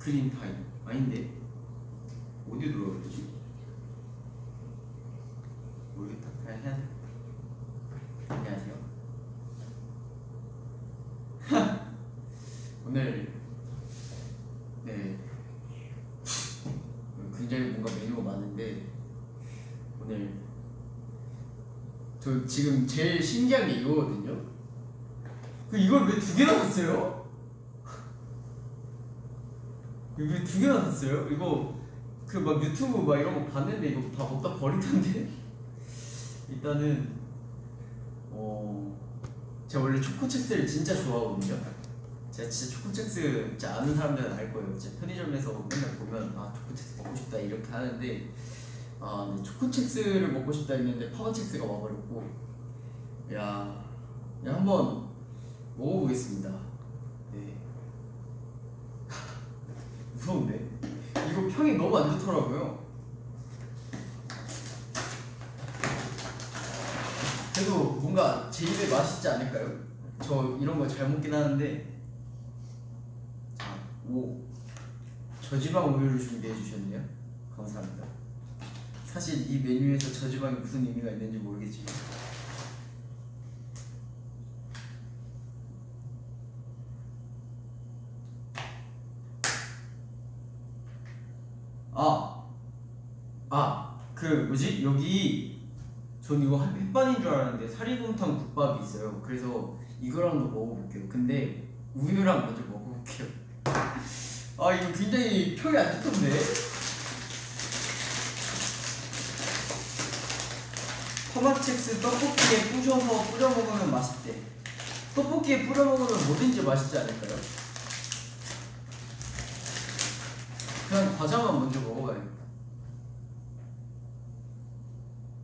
스크린 타임 아닌데? 어디 들어가야 되지? 모르겠다. 그냥 해야 돼. 안녕하세요. 오늘 네. 굉장히 뭔가 메뉴가 많은데 오늘 저 지금 제일 신기한 게 이거거든요. 그 이걸 왜 두 개나 샀어요? 왜두 개나 샀어요? 이거 그 막 유튜브 막 이런 거 봤는데 이거 다 먹다 버리던데? 일단은 어 제가 원래 초코첵스를 진짜 좋아하거든요. 제가 진짜 초코첵스 진짜 아는 사람들은 알 거예요. 진짜 편의점에서 맨날 보면 아 초코첵스 먹고 싶다 이렇게 하는데 아 근데 초코첵스를 먹고 싶다 했는데 파워첵스가 와버렸고 야, 야 한번 먹어보겠습니다 네 무서운데 이거 평이 너무 안 좋더라고요. 그래도 뭔가 제 입에 맛있지 않을까요? 저 이런 거 잘 먹긴 하는데 자, 오 저지방 우유를 준비해 주셨네요. 감사합니다. 사실 이 메뉴에서 저지방이 무슨 의미가 있는지 모르겠지만 아, 아, 그 뭐지? 여기 전 이거 한 햇반인 줄 알았는데 사리곰탕 국밥이 있어요. 그래서 이거랑도 먹어볼게요. 근데 우유랑 먼저 먹어볼게요. 아 이거 굉장히 평이 안 좋던데? 토마첵스 떡볶이에 뿌셔서 뿌려 먹으면 맛있대. 떡볶이에 뿌려 먹으면 뭐든지 맛있지 않을까요? 그냥 과자만 먼저 먹어봐야겠다.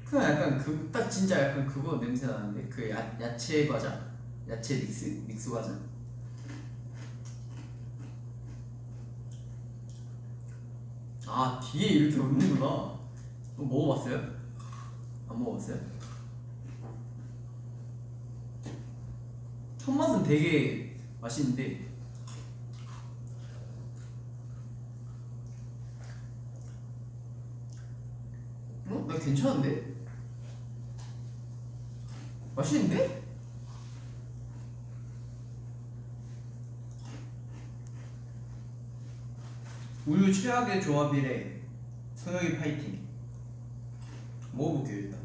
그냥 약간 그 딱 진짜 약간 그거 냄새 나는데 그 야, 야채 과자, 야채 믹스 믹스 과자. 아 뒤에 이렇게 없는구나. 어, 먹어봤어요? 안 먹어봤어요? 첫 맛은 되게 맛있는데 어? 나 괜찮은데? 맛있는데? 우유 최악의 조합이래 성혁이 파이팅 먹어볼게요 일단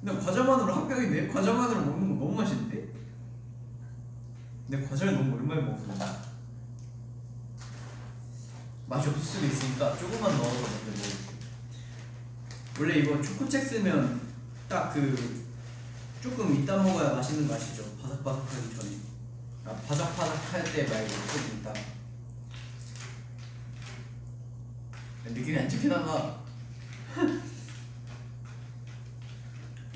근데 과자만으로 합격인데? 과자만으로 먹는 거 너무 맛있는데? 근데 과자를 너무 오랜만에 먹었어 맛이 없을 수도 있으니까 조금만 넣어서 먼저 먹을게요 원래 이거 초코책 쓰면 딱 그 조금 이따 먹어야 맛있는 거 아시죠? 바삭바삭하기 전에 아 바삭바삭 할 때 말고 조금 이따 느낌이 안 좋긴 하다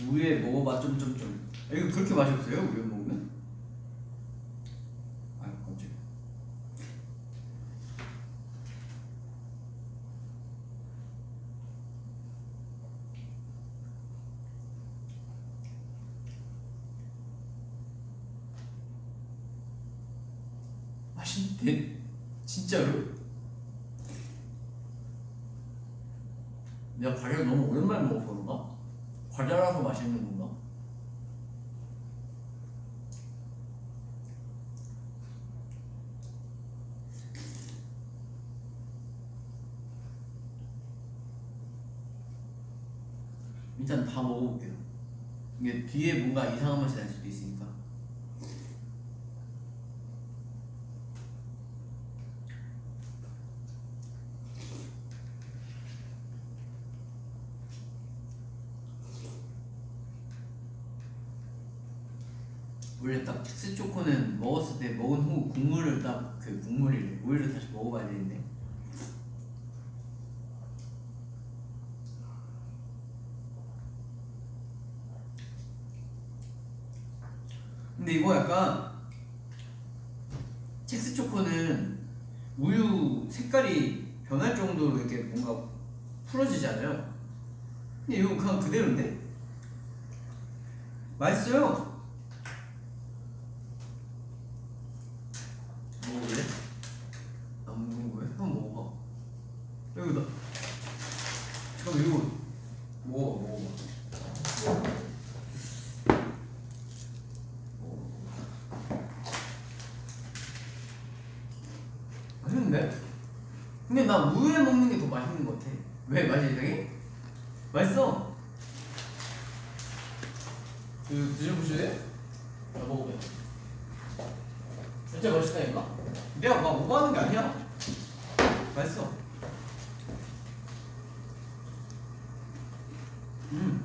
우유에 먹어봐 좀좀좀 이거 그렇게 맛이 없어요? 우유 먹으면? 아유 깜짝이야 맛있는데? 진짜로? 내가 과자를 너무 오랜만에 먹어서 그런가? 과자라서 맛있는 건가? 일단 다 먹어볼게요. 이게 뒤에 뭔가 이상한 맛이 날 수도 있으니까. 원래 딱 첵스 초코는 먹었을 때 먹은 후 국물을 딱 그 국물을 오히려 다시 먹어봐야 되는데 근데 이거 약간 첵스 초코는 우유 색깔이 변할 정도로 이렇게 뭔가 풀어지잖아요. 근데 이건 그냥 그대로인데? 맛있어요. 먹어볼래? 안 먹는 거야? 여기다. 잠깐 이거 먹어 먹어봐. 맛있는데? 근데 나 우유에 먹는 게 더 맛있는 것 같아. 왜 맛이 이상해? 맛있어. 그 드셔보실래요? 나 먹어봐. 진짜 맛있다니까? 내가 막 오버하는 게 아니야. 맛있어. 음.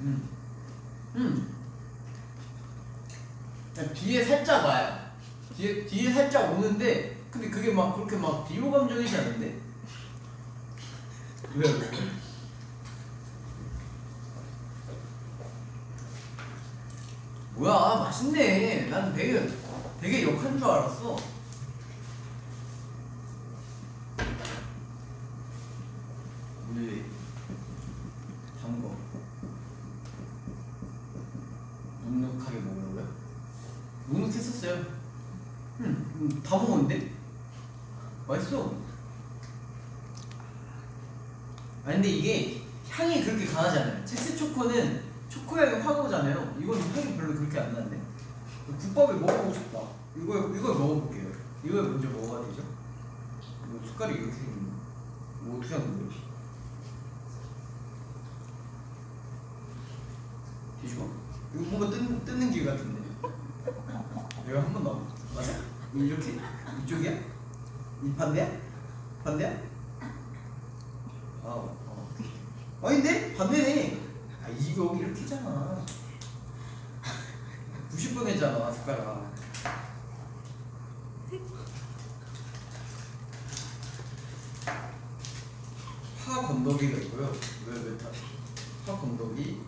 음. 음. 그냥 뒤에 살짝 와요. 뒤에 뒤에 살짝 오는데 근데 그게 막 그렇게 막 비호감적이지 않은데? 왜 왜? 뭐야 맛있네. 난 되게 되게 역한 줄 알았어. 우리 담궈 눅눅하게 먹으려고요? 눅눅했었어요. 음, 음, 다 먹었는데? 맛있어. 아 근데 이게 향이 그렇게 강하지 않아요. 첵스 초코는 초코 향이 확 향이 별로 그렇게 안 나는데. 국밥을 먹어보고 싶다. 이거 이걸 먹어볼게요. 이걸 먼저 먹어야 되죠. 이거 숟갈이 이렇게 생긴 거. 뭐 어떻게 하는 거야? 뒤집어? 이거 뭔가 뜯는, 뜯는 길 같은데. 내가 한 번 더. 맞아? 이렇게? 이쪽이야? 이 반대야? 반대야? 아, 어. 아닌데? 반대네. 아, 이거 이렇게잖아. 90분 했잖아, 숟가락. 파 건더기가 있고요. 왜, 왜 다? 파 건더기,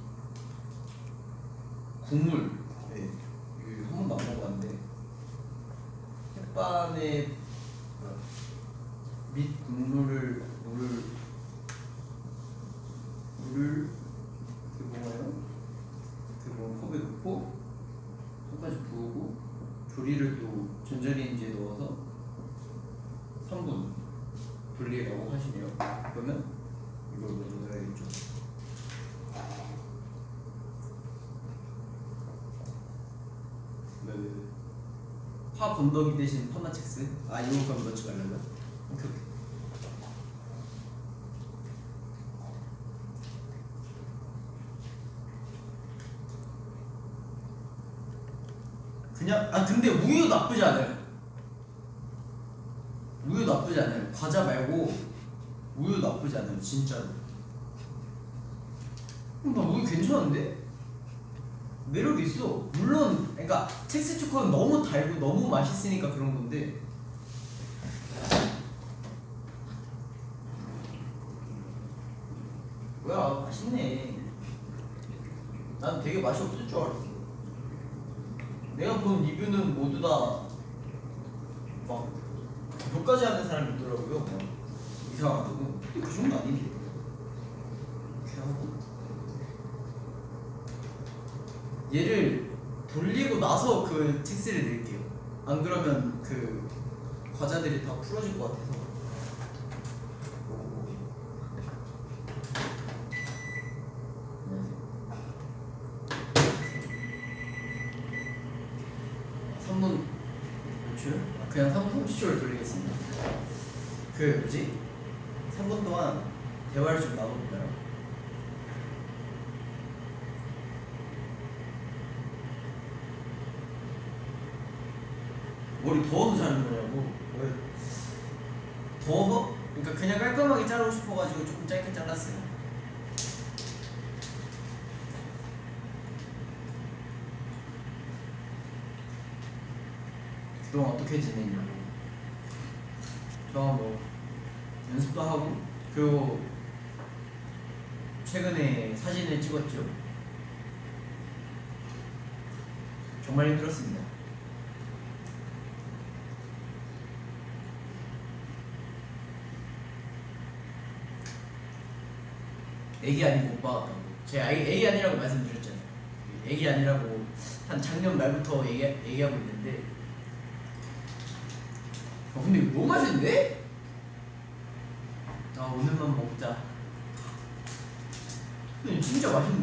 국물. 네. 한 번도 안 먹어봤는데. 햇반에 뭐야, 밑 국물을 물을 물을 이렇게 먹어요. 이렇게 먹은 컵에 넣고 손까지 부으고 조리를 또 전자레인지에 넣어서 3분 돌리라고 하시네요. 그러면 이걸 먼저 넣어야겠죠. 네, 네, 네. 파 건더기 대신 파마첵스? 아 그럼 넣지 말라고요? 오케이 오케이 그냥 아 근데 우유 나쁘지 않아요 우유 나쁘지 않아요 과자 말고 우유 나쁘지 않아요 진짜로 어, 나 우유 괜찮은데? 매력 있어. 물론, 그러니까 초코는 너무 달고 너무 맛있으니까 그런 건데. 뭐야, 맛있네. 난 되게 맛이 없을 줄 알았어. 내가 본 리뷰는 모두 다막 욕까지 하는 사람이 있더라고요. 막 이상하다고. 근데 그 정도 아닌데. 이렇게 하고. 얘를 돌리고 나서 그 첵스를 넣을게요. 안 그러면 그 과자들이 다 풀어질 것 같아서. 안녕하세요. 3분 몇 초? 아, 그냥 3분 30초를 돌리겠습니다. 그 뭐지? 3분 동안 대화를 좀 나눠볼까요? 머리 더워도 자는 거냐고 왜? 더워서? 그러니까 그냥 깔끔하게 자르고 싶어가지고 조금 짧게 잘랐어요 그동안 어떻게 지냈냐고 저뭐 연습도 하고 그리고 최근에 사진을 찍었죠 정말 힘들었습니다 애기 아니고 못 받았다고. 제가 애기, 애기 아니라고 말씀드렸잖아요. 애기 아니라고 한 작년 말부터 얘기, 얘기하고 있는데. 어, 근데 이거 너무 맛있는데? 아 오늘만 먹자 근데 진짜 맛있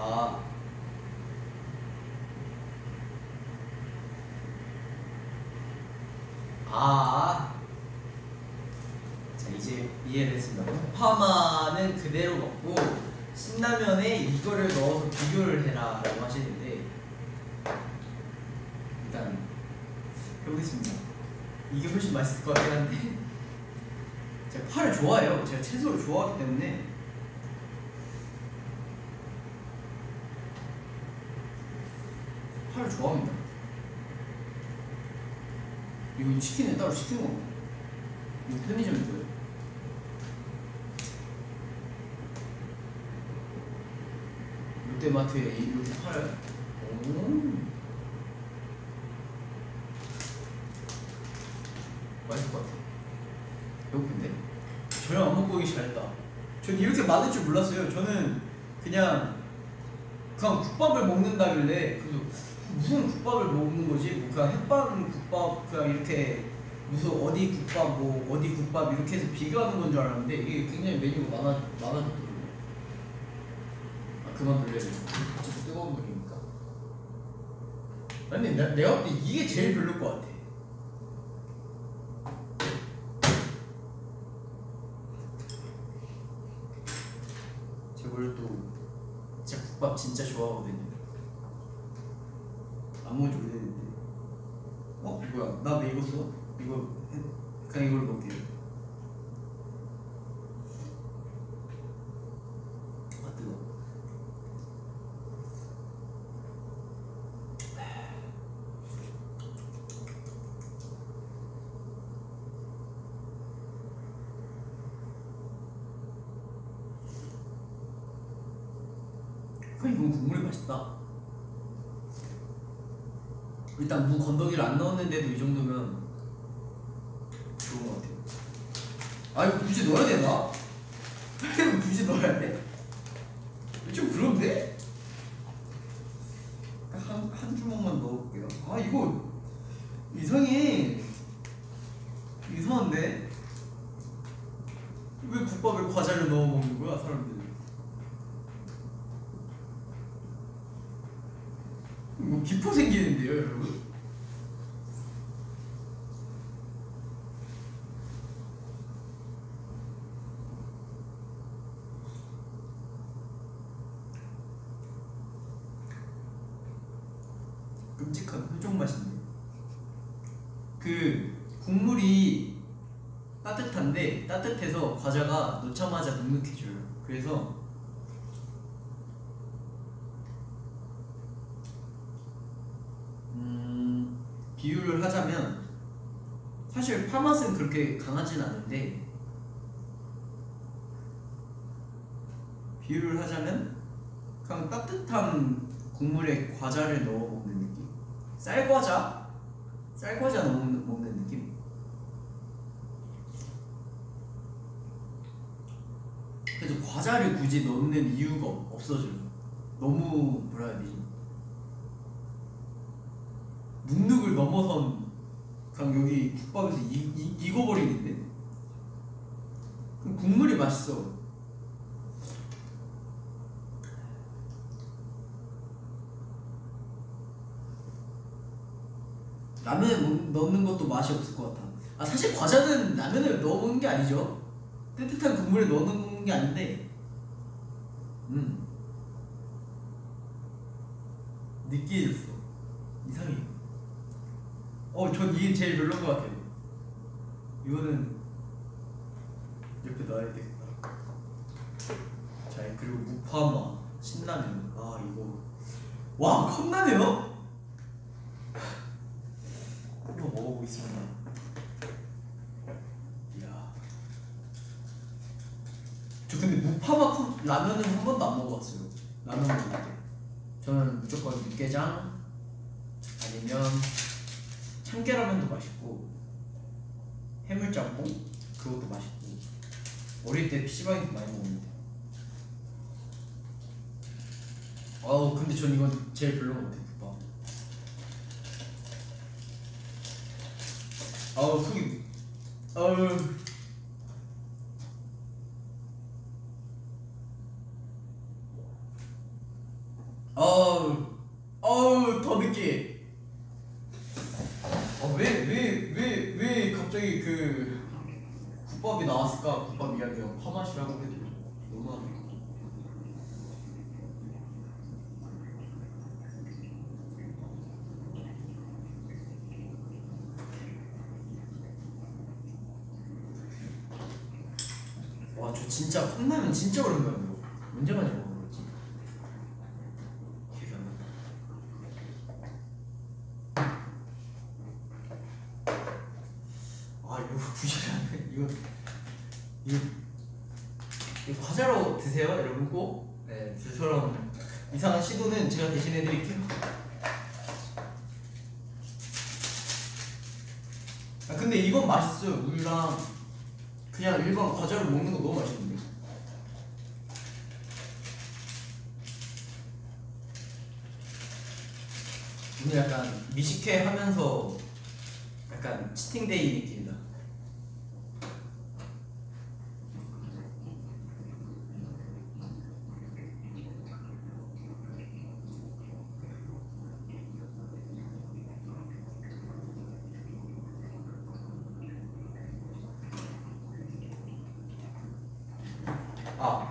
아. 아. 자, 이제 이해를 했습니다. 파마는 그대로 먹고 신라면에 이거를 넣어서 비교를 해라 라고 하시는데 일단 해보겠습니다. 이게 훨씬 맛있을 것 같긴 한데 제가 파를 좋아해요. 제가 채소를 좋아하기 때문에 파를 좋아합니다. 이거 치킨에 따로 시키는 거. 이거 편의점에서요. 롯데마트에 이- 이렇게 팔아요. 오. 맛있을 것 같아. 배고픈데? 전혀 안 먹고 오기 잘했다. 전 이렇게 많을 줄 몰랐어요. 저는 그냥 그냥 국밥을 먹는다길래 그래서 무슨 국밥을 먹는 거지? 뭐 그냥 햇반 국밥 그냥 이렇게 무슨 어디 국밥 뭐 어디 국밥 이렇게 해서 비교하는 건 줄 알았는데 이게 굉장히 메뉴가 많아 많아졌더라고요. 아 그만 돌려야 돼. 어차피 뜨거운 물이니까. 아니 나, 내가 볼 때 이게 제일 별로일 것 같아. 제가 원래 또 진짜 국밥 진짜 좋아하거든요. 안 먹은 지 오래됐는데. 어? 뭐야? 나 왜 이거 써? 이거 해- 그냥 이걸 먹게요. 아 뜨거. 그냥 이건 국물이 맛있다. 일단 무 넣었는데도 이 정도면 좋은 것 같아요. 아 이거 굳이 넣어야 되나? 굳이 넣어야 돼? 좀 그런데? 한, 한 주먹만 넣어볼게요. 아 이거 이상해. 이상한데? 왜 국밥에 과자를 넣어 먹는 거야 사람들이? 뭐 기포 생기는데요, 여러분? 끔찍한 표정 맛인데. 그 국물이 따뜻한데 따뜻해서 과자가 넣자마자 눅눅해져요. 그래서 음, 비유를 하자면 사실 파맛은 그렇게 강하진 않은데 비유를 하자면 그냥 따뜻한 국물에 과자를 넣어 먹는 느낌 쌀과자? 쌀과자 먹는, 먹는 느낌 그래서 과자를 굳이 넣는 이유가 없어져요. 너무 뭐라 해야 되지? 눅눅을 넘어선 그냥 여기 국밥에서 이, 이, 익어버리는데? 그럼 국물이 맛있어. 라면에 먹- 넣는 것도 맛이 없을 것 같아. 아 사실 과자는 넣어 먹는 게 아니죠. 뜨뜻한 국물에 넣어 먹는 게 아닌데 느끼해졌어. 이상해. 어전 이게 제일 별로인 것 같아요 이거는 옆에 놔야 되겠다. 자 그리고 무파마 신라면. 아 이거. 와 컵라면? 한번 먹어보겠습니다. 이야. 저 근데 무파마 라면은 한 번도 안 먹어봤어요. 라면 먹을 때. 저는 무조건 육개장 아니면 참깨라면도 맛있고 해물짬뽕 그것도 맛있고 어릴 때 PC방에서 많이 먹었는데. 아우 근데 전 이건 제일 별로인 것 같아요. 국밥. 아우 속이 아우 어우, 어우, 더 늦게. 어, 왜, 왜, 왜, 왜 갑자기 그 국밥이 나왔을까? 국밥 이야기가 파맛이라고 해도 너무하네. 와, 저 진짜 컵라면 진짜 오랜만에 먹어. 언제? 기억이 안 난다. 아 이거 부실하네 이거 이거 이거 과자로 드세요 여러분 꼭 네, 저처럼 제가 대신해 드릴게요. 아 근데 이건 맛있어요. 우유랑 그냥 일반 과자로 먹는 거 너무 맛있는데. 오늘 약간 미식회 하면서 약간 치팅데이 느낌이다. 아.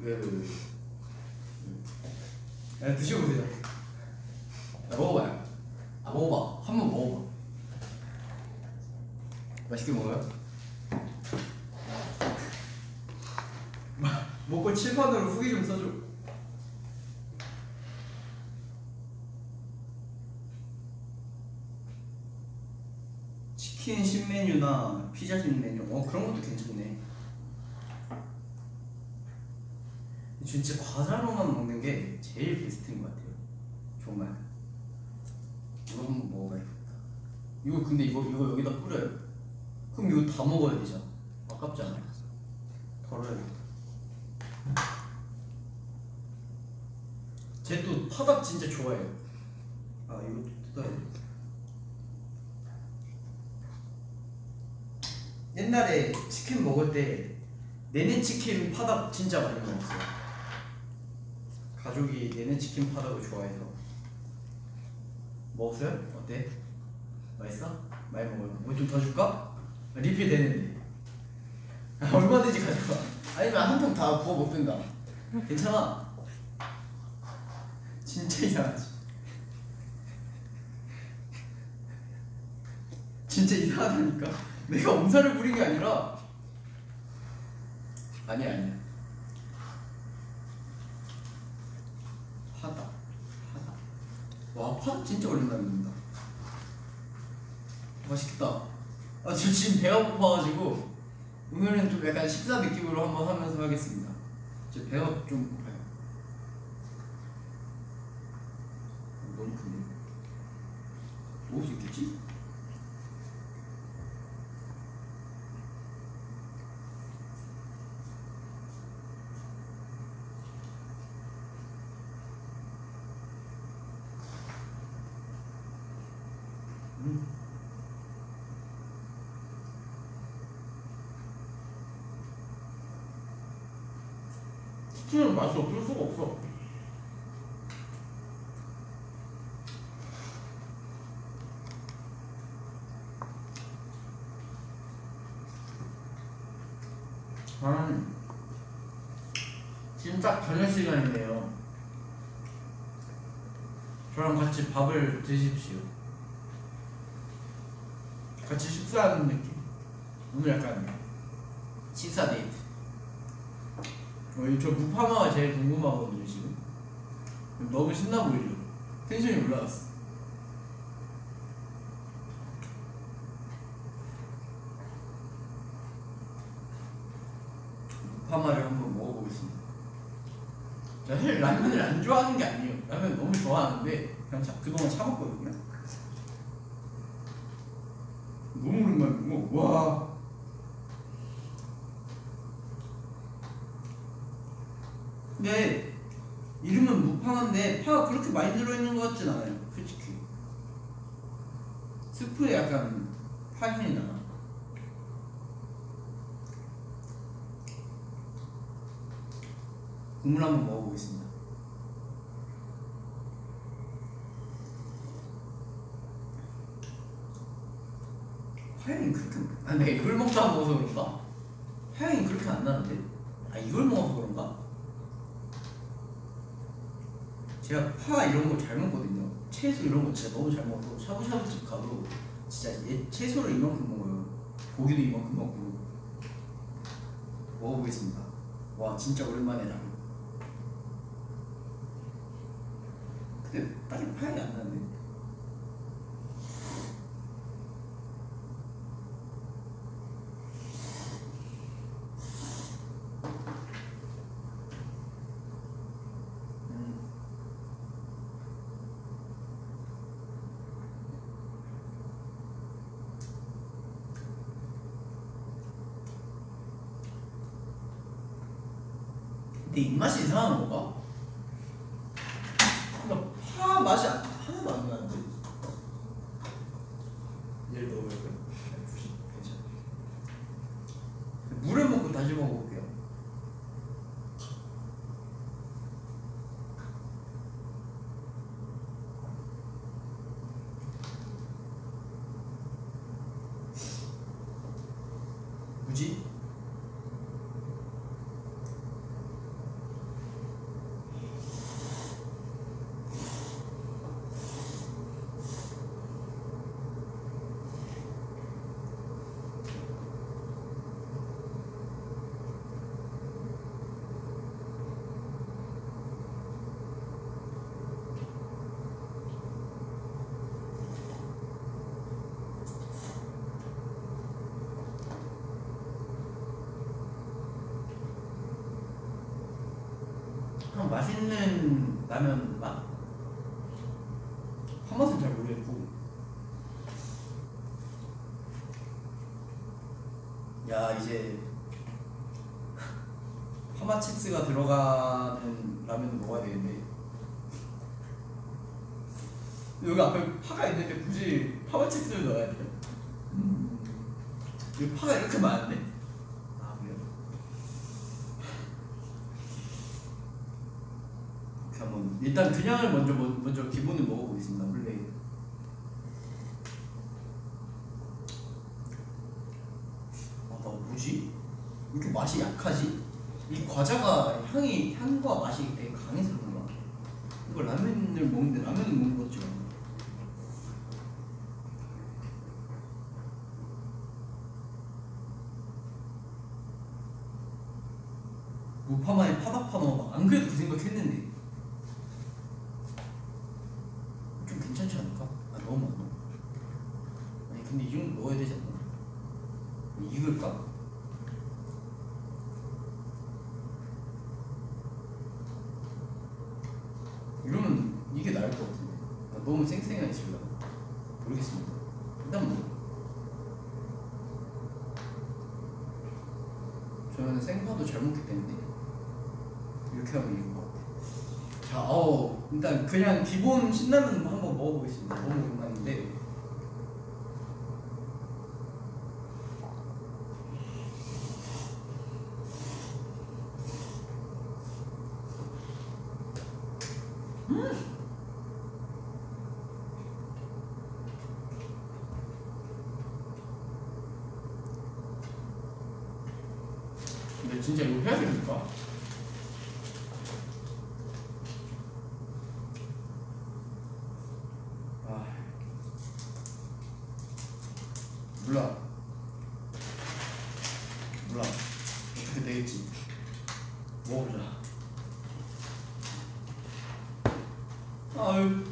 왜, 왜, 왜. 야, 드셔보세요. 야, 먹어봐요. 아, 먹어봐. 한 번 먹어봐. 맛있게 먹어요? 마- 먹고 칠판으로 후기 좀 써줘. 치킨 신 메뉴나 피자 신메뉴, 어 그런 것도 괜찮네. 진짜 과자로만 먹는 게 제일 베스트인 것 같아요. 정말. 이거 한번 먹어봐야겠다. 이거 근데 이거 이거 여기다 뿌려요. 그럼 이거 다 먹어야 되잖아. 아깝잖아. 덜어야겠다. 쟤 또 파닭 진짜 좋아해요. 아 이거 뜯어야 돼. 옛날에 치킨 먹을 때 내내 치킨 파닭 진짜 많이 먹었어요. 가족이 내내 치킨 파닭을 좋아해서 먹었어요? 어때? 맛있어? 많이 먹어요. 뭐 좀 더 줄까? 리필 되는데. 아, 얼마든지 가져가. 아니면 한 통 다 부어 먹든가. 괜찮아. 진짜 이상하지. 진짜 이상하다니까. 내가 엄살을 부린 게 아니라 아니야 아니야. 파다 파다. 와 파다 진짜 오랜만에 먹는다. 맛있겠다. 아저 지금 배가 고파가지고 오늘은 좀 약간 식사 느낌으로 한번 하면서 하겠습니다. 제 배가 좀 고파요. 너무 큰데? 먹을 수 있겠지? 치킨은 맛이 없을 수가 없어. 저는 지금 딱 저녁 시간인데요. 저랑 같이 밥을 드십시오. 같이 식사하는 느낌. 오늘 약간 식사 데이트. 어, 저 무파마가 제일 궁금하거든요 지금. 너무 신나 보이죠? 텐션이 올라갔어. 파마를 한번 먹어보겠습니다. 제가 사실 라면을 안 좋아하는 게 아니에요. 라면 너무 좋아하는데 그냥 자- 그동안 참았거든요. 너무 오랜만에 먹어. 와. 근데 이름은 무파인데 파가 그렇게 많이 들어있는 것 같진 않아요. 솔직히. 스프에 약간 파 향이 나. 국물 한번 먹어보겠습니다. 파향이 그렇게 아 내가 이걸 먹다 먹어서 그런가? 파향이 그렇게 안 나는데? 아 이걸 먹어서 그런가? 제가 파 이런 거 잘 먹거든요. 채소 이런 거 진짜 너무 잘 먹고 샤브샤브집 가도 진짜 얘 채소를 이만큼 먹어요. 고기도 이만큼 먹고 먹어보겠습니다. 와 진짜 오랜만에 라면. 근데 딱히 파향이 안. 음. 내 입맛이 이상한 건가? 그러니까 파 맛이 안- 하나도 안 나는데 얘를 넣어볼까요? 괜찮아 물을 먹고 다시 먹어볼게요 뭐지? 한 맛있는 라면 맛? 한 맛은 잘 모르겠고 야 이제 파마첵스가 들어가는 라면을 먹어야 되는데 여기 앞에 파가 있는데 굳이 파마첵스를 넣어야 돼요? 음. 여기 파가 이렇게 많은데? 아 그래요? 한번 일단 그냥을 먼저 먼- 먼저 기본을 먹어보겠습니다. 원래 아나 뭐지? 왜 이렇게 맛이 약하지? 이 과자가 향이 향과 맛이 되게 강해서 그런가? 이거 라면을 먹는데 라면을 먹는 거죠. 무파마에 파다파 넣어 안 그래도 그 생각했는데 좀 괜찮지 않을까? 아 너무 많아 아니 근데 이 정도 넣어야 되지 않나? 익을까? 이러면 이게 나을 것 같은데 아, 너무 쌩쌩해지려 모르겠습니다 일단 뭐 저는 생파도 잘 먹기 때문에 이렇게 하면 이길 것 같아요 자, 어 일단 그냥 기본 신라면 한번 먹어보겠습니다 너무 오랜만인데 근데 진짜 이거 해야 됩니까? 아 몰라 몰라 어떻게 되겠지 먹어보자 아유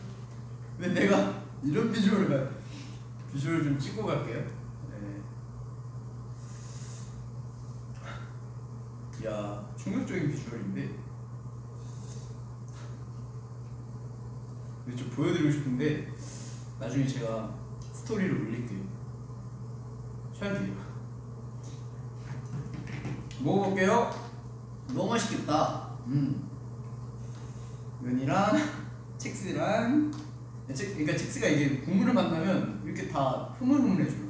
찍고 갈게요. 네. 야 충격적인 비주얼인데. 근데 좀 보여드리고 싶은데 나중에 제가 스토리를 올릴게요. 잘 돼요. 먹어볼게요. 너무 맛있겠다. 음. 면이랑 첵스랑 첵, 그러니까 첵스가 이게 국물을 만나면 이렇게 다 흐물흐물해져요.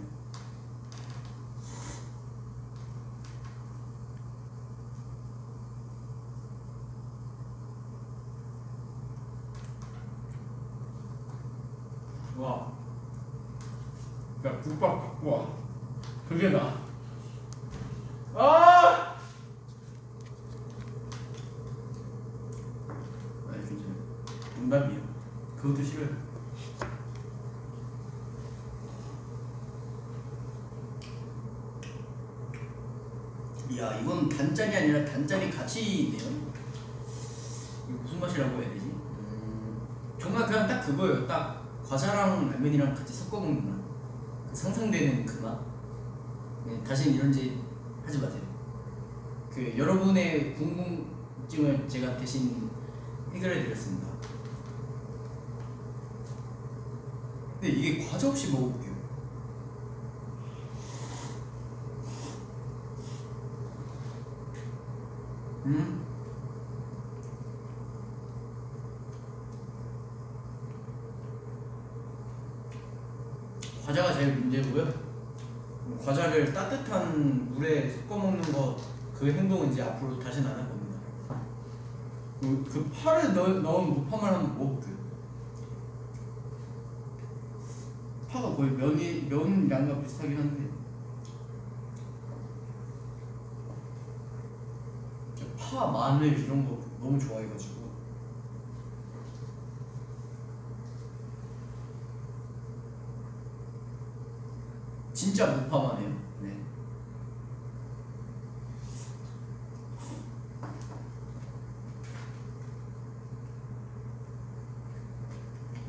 와. 야 국밥 갖고 와. 그게 나. 아! 아니 괜찮아요. 농담이에요. 그것도 싫어요. 이야 이건 단짠이 아니라 단짠이 같이 있네요. 이거 무슨 맛이라고 해야 되지? 음, 정말 그냥 딱 그거예요. 딱 과자랑 라면이랑 같이 섞어 먹는 맛. 그 상상되는 그 맛. 네, 다시는 이런 짓 하지 마세요. 그 여러분의 궁금증을 제가 대신 해결해 드렸습니다. 근데 이게 과자 없이 먹어볼게요. 음. 과자가 제일 문제고요. 과자를 따뜻한 물에 섞어 먹는 거 그 행동은 이제 앞으로 다시는 안. 그, 그 파를 넣, 넣은 무파만 한번 먹어볼게요. 파가 거의 면이 면 양과 비슷하긴 한데 파 마늘 이런 거 너무 좋아해가지고 진짜 무파만 해요. 네.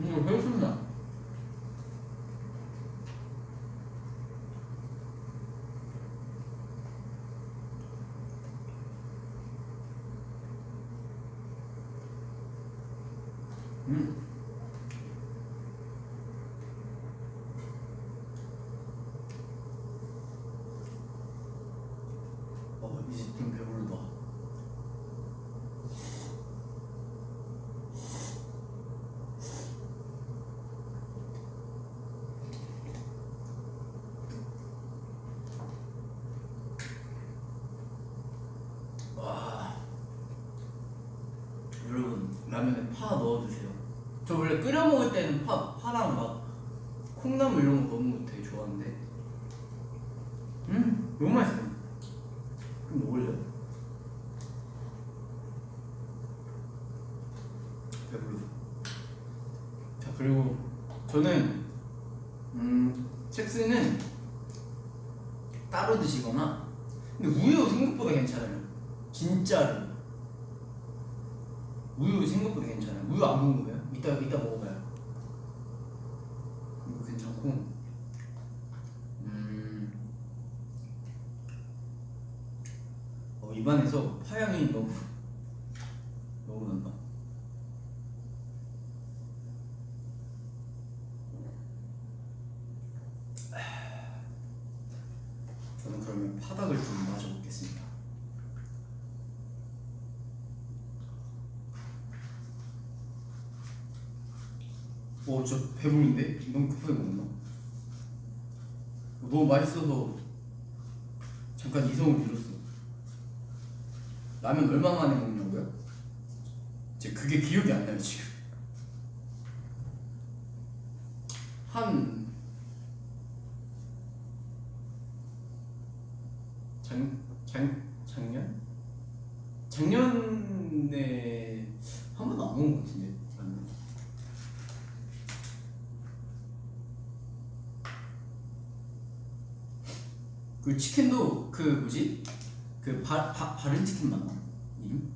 이거 배웠습니다. 음. 어, 이제 좀 배부르다. 와. 여러분, 라면에 파 넣어 드세요. 저 원래 끓여 먹을 때는 파, 파랑 막 콩나물 이런 거 넣는 거 되게 좋아하는데. 음, 너무 맛있어. 그럼 먹을래? 배불러. 자 그리고 저는 음 첵스는 따로 드시거나 근데 우유 생각보다 괜찮아요. 진짜로. 우유 생각보다 괜찮아요. 우유 안 먹은 거예요? 이따 이따 먹어봐요. 이거 괜찮고. 음. 어, 입안에서 파향이 너무 너무 난다. 저는 그러면 파닭을 좀 마저 먹겠습니다. 오, 저 배부른데? 너무 급하게 먹나? 너무 맛있어서 잠깐 이성을 잃었어. 라면 얼마 만에 먹냐고요? 제 그게 기억이 안 나요 지금. 한 작, 작, 작년? 작년에 한 번도 안 먹은 것 같은데 라면. 그 치킨도 그 뭐지 그 바, 바, 바른 치킨 맞나?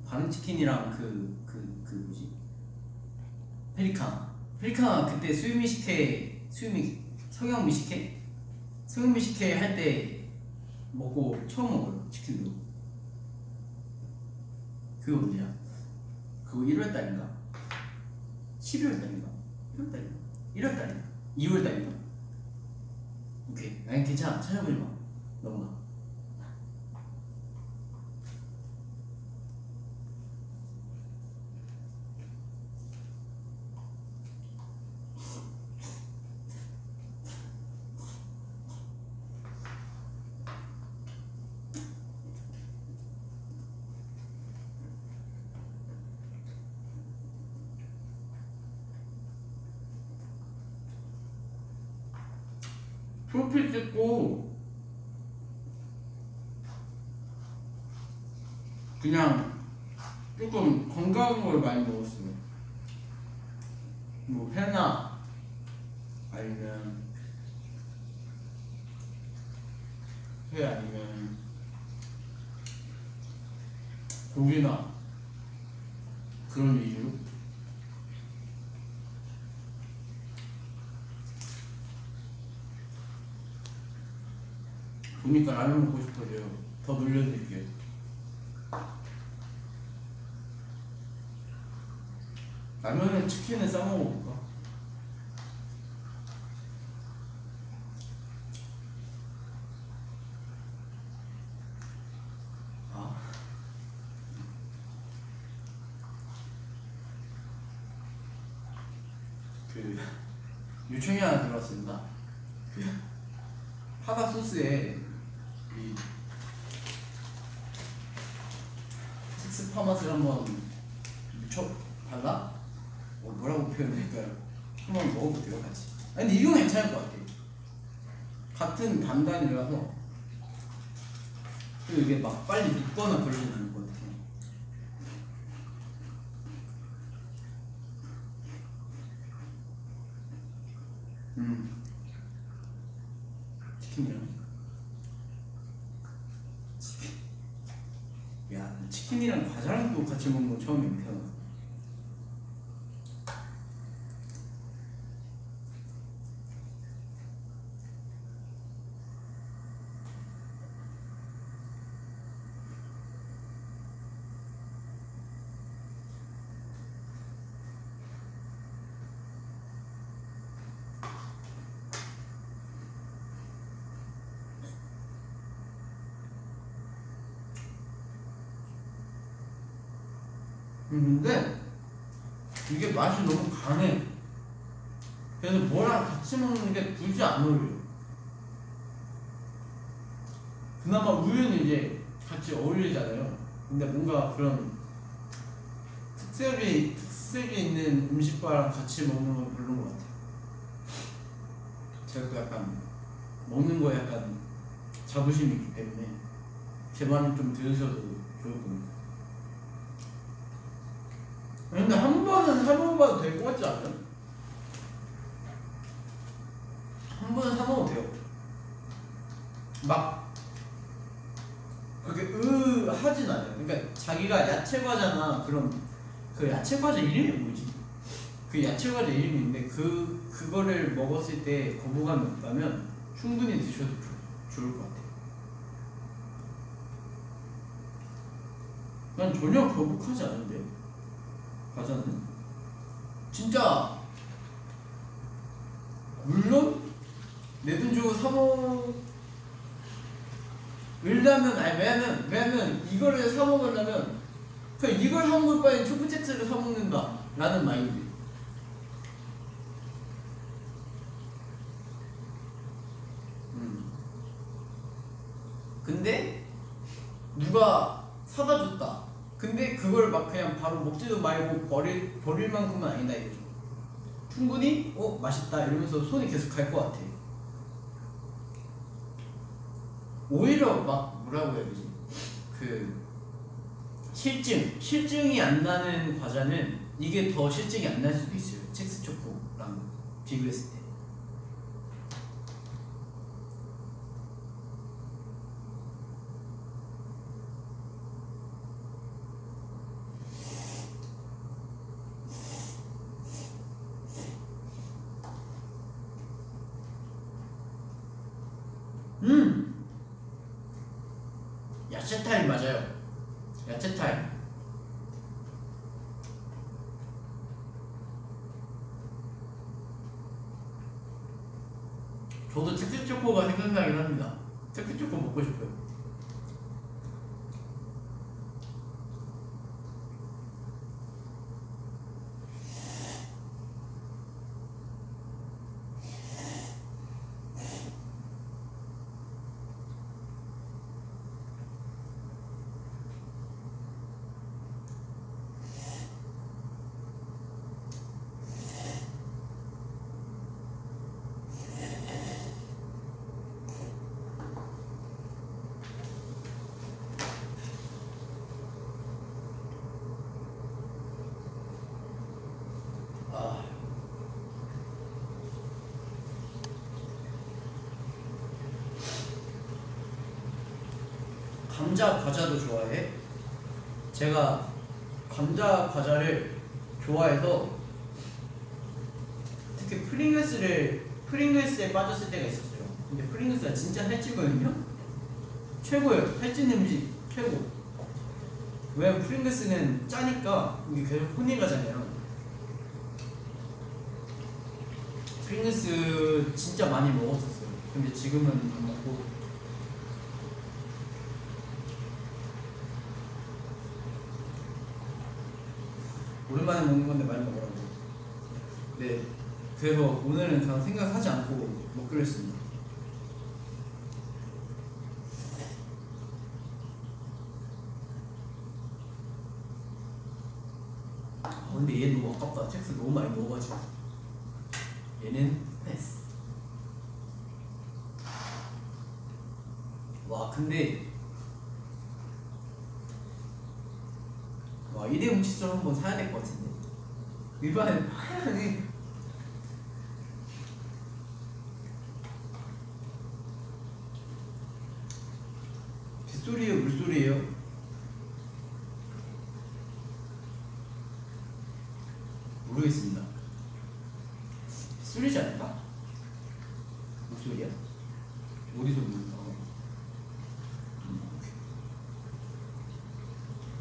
바른 치킨이랑 그 그 그 뭐지 페리카 페리카 그때 수유미 식회 수유미 성형 미식회 승미 식혜 할 때 먹고 처음 먹어요 치킨도 그거 언제야? 그거 1월 달인가? 12월 달인가? 1월 달인가? 1월 달인가? 2월 달인가? 오케이 아니 괜찮아 찾아보지 마 넘어가 프로필 찍고 그냥 조금 건강한 걸 많이 먹었어요. 뭐 회나 아니면 회 아니면 고기나 그런 위주로 보니까 라면 먹고 싶어져요. 더 놀려드릴게요. 라면은 치킨에 싸 먹어볼까? 아. 그 요청이 하나 들어왔습니다. 그 파닭 소스에 이 텍스파 맛을 한번 묻혀 달라? 어, 뭐라고 표현할까요? 한번 먹어볼게요 같이. 아니 근데 이건 괜찮을 것 같아. 같은 단단이라서 그리고 이게 막 빨리 묻거나 그러진 않을 것 같아. 음. 치킨이랑 치킨 야 치킨이랑 과자랑 또 같이 먹는 거 처음이야 태어나 음, 근데 이게 맛이 너무 강해 그래서 뭐랑 같이 먹는 게 굳이 안 어울려 그나마 우유는 이제 같이 어울리잖아요 근데 뭔가 그런 특색이 특색이 있는 음식과랑 같이 먹는 건 별로인 것 같아요 제가 또 약간 먹는 거에 약간 자부심이 있기 때문에 제 말을 좀 들으셔도 좋을 겁니다 근데 한 번은 사먹어봐도 될 것 같지 않아요? 한 번은 사먹어도 돼요. 막 그렇게 으 하진 않아요. 그러니까 자기가 야채 과자나 그런 그 야채 과자 이름이 뭐지? 그 야채 과자 이름이 있는데 그 그거를 먹었을 때 거부감이 없다면 충분히 드셔도 좋, 좋을 것 같아요. 난 전혀 거북하지 않은데. 과자는 진짜 물론 내 돈 주고 사 먹으려면 아니 왜냐면 왜냐면 이거를 사 먹으려면 이걸 사 먹을 바엔 초코체츠를 사 먹는다 라는 마인드 음. 근데 누가 사다 줬다 근데 그걸 막 그냥 바로 먹지도 말고 버릴 버릴 만큼은 아니다 이거죠. 충분히 어 맛있다 이러면서 손이 계속 갈 것 같아. 오히려 막 뭐라고 해야 되지? 그 실증 실증이 안 나는 과자는 이게 더 실증이 안 날 수도 있어요. 첵스 초코랑 비교했을 때. 음 야채 타임 맞아요 야채 타임 저도 특급 초코가 생각나긴 합니다 특급 초코 먹고 싶어요 아 감자 과자도 좋아해? 제가 감자 과자를 좋아해서 특히 프링글스를 프링글스에 빠졌을 때가 있었어요. 근데 프링글스가 진짜 살찌거든요. 최고예요. 살찐 음식 최고. 왜냐면 프링글스는 짜니까 이게 계속 혼이 가잖아요. 프링글스 진짜 많이 먹었었어요. 근데 지금은 안 먹고 오랜만에 먹는 건데 많이 먹으라고. 네. 그래서 오늘은 그냥 생각하지 않고 먹기로 했습니다. 아, 근데 얘 너무 아깝다. 첵스 너무 많이 먹어가지고. 얘는 패스. 와, 근데 와 일회용 칫솔 한번 사야 될 것 같은데. 일반 하얀이 빗소리예요 물소리예요 모르겠습니다 빗소리지 않을까? 목소리야? 어디서 모르까?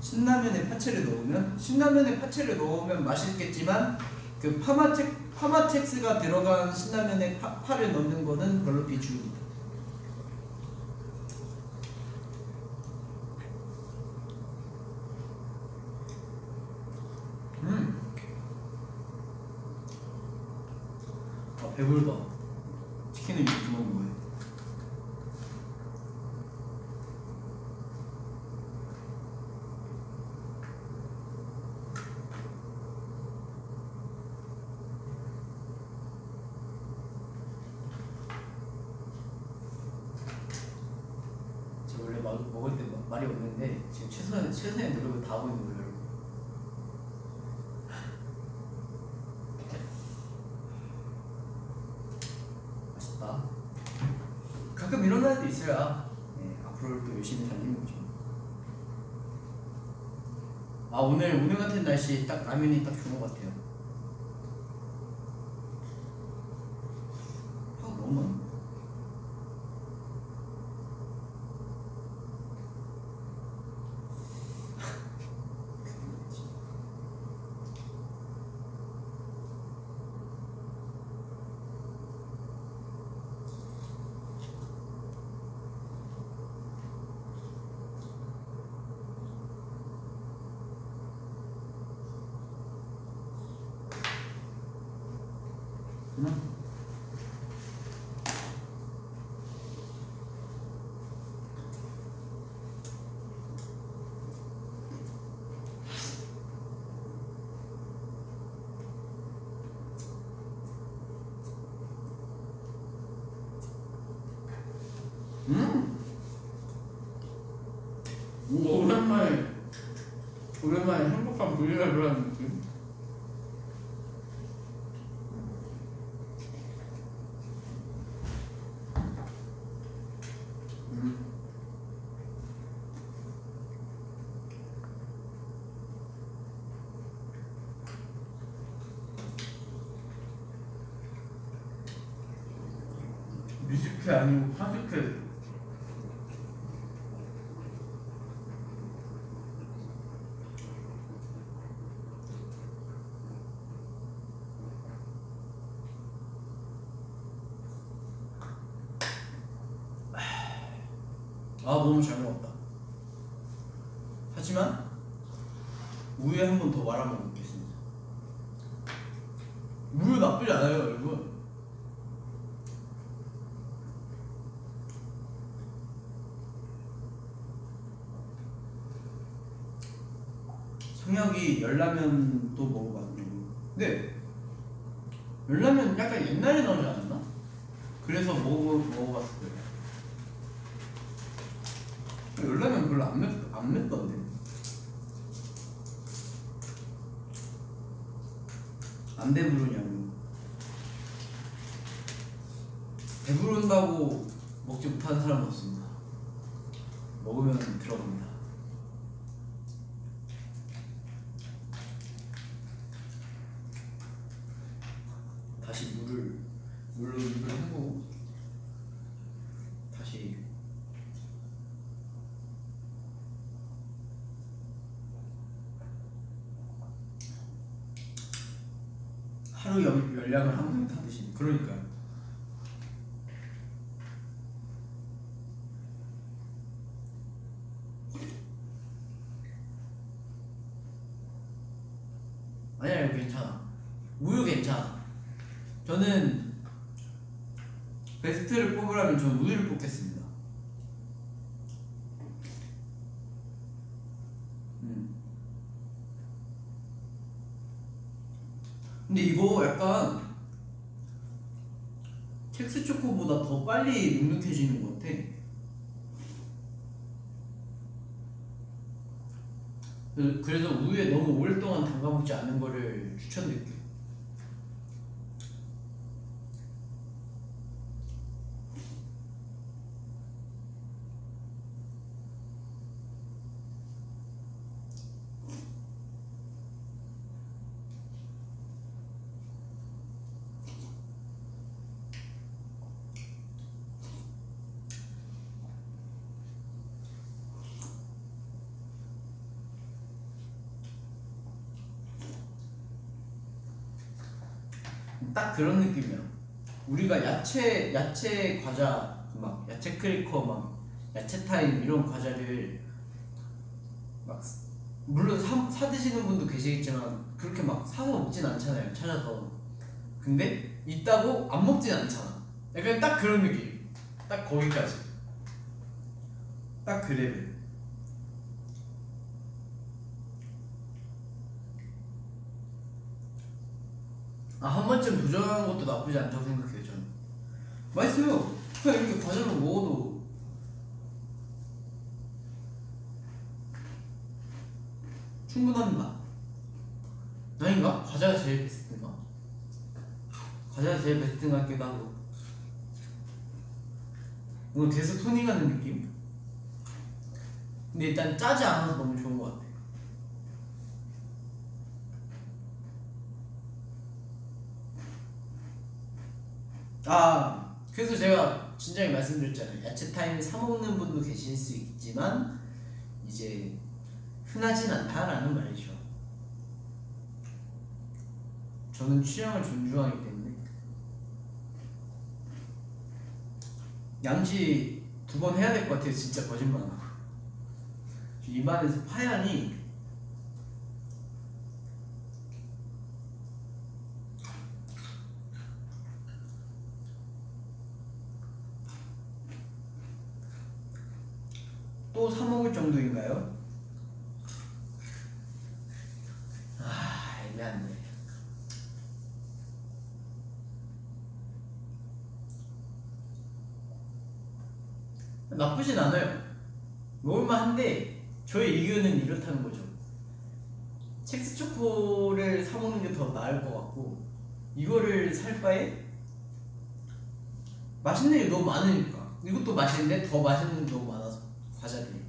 신라면에 파채를 넣으면 신라면에 파채를 넣으면 맛있겠지만 그 파마텍 파마텍스가 들어간 신라면에 파, 파를 넣는 거는 별로 비추입니다. 음. 아 배불다. 치킨을 이렇게 먹는 거예요. 마, 먹을 때 마- 말이 없는데 지금 최선의 최선의 노력을 다 하고 있는 거예요. 맛있다. 가끔 이런 날도 있어야 네, 앞으로 또 열심히 달리는 거죠. 아 오늘 오늘 같은 날씨 딱 라면이 딱 좋은 것 같아요. primera. 않아요, 여러분. 성혁이 열라면도 먹어봤는데 네 열라면 약간 옛날에 나오지 않았나? 그래서 먹어 먹어봤을 거예요. 열라면 별로 안, 맵, 안 맵던데 안 배부르냐고 배부른다고 먹지 못하는 사람은 없습니다 먹으면 들어갑니다 다시 물을 물로 입을 헹구고 다시 하루 열, 열량을 한 번에 다 드시는 그러니까요 아니야 이거 괜찮아 우유 괜찮아 저는 베스트를 뽑으라면 저는 우유를 뽑겠습니다 음. 근데 이거 약간 첵스 초코보다 더 빨리 눅눅해지는 것 같아. 그- 그래서 우유에 너무 담가먹지 않는 거를 추천드릴게요. 딱 그런 느낌이야. 우리가 야채 야채 과자 막 야채 크래커 막 야채 타임 이런 과자를 막 사- 물론 사, 사 드시는 분도 계시겠지만 그렇게 막 사서 먹진 않잖아요 찾아서. 근데 있다고 안 먹진 않잖아. 약간 딱 그런 느낌. 딱 거기까지. 딱그 레벨 아, 한 번쯤 도전하는 것도 나쁘지 않다고 생각해요, 저는. 맛있어요. 그냥 이렇게 과자로 먹어도. 충분한 맛. 아닌가? 과자가 제일 베스트인가? 과자가 제일 베스트인 것 같기도 하고. 뭔가 계속 손이 가는 느낌? 근데 일단 짜지 않아서 너무 좋은 것 같아. 아 그래서 제가 진작에 말씀드렸잖아요. 야채 타임 사 먹는 분도 계실 수 있지만 이제 흔하진 않다라는 말이죠. 저는 취향을 존중하기 때문에. 양치 두 번 해야 될 것 같아요 진짜 거짓말 안 입안에서 파향이 또 사 먹을 정도인가요? 아 애매한데. 나쁘진 않아요. 먹을만한데 저의 의견은 이렇다는 거죠. 첵스 초코를 사 먹는 게 더 나을 것 같고 이거를 살 바에 맛있는 게 너무 많으니까. 이것도 맛있는데 더 맛있는 게 너무 많아서 과자들이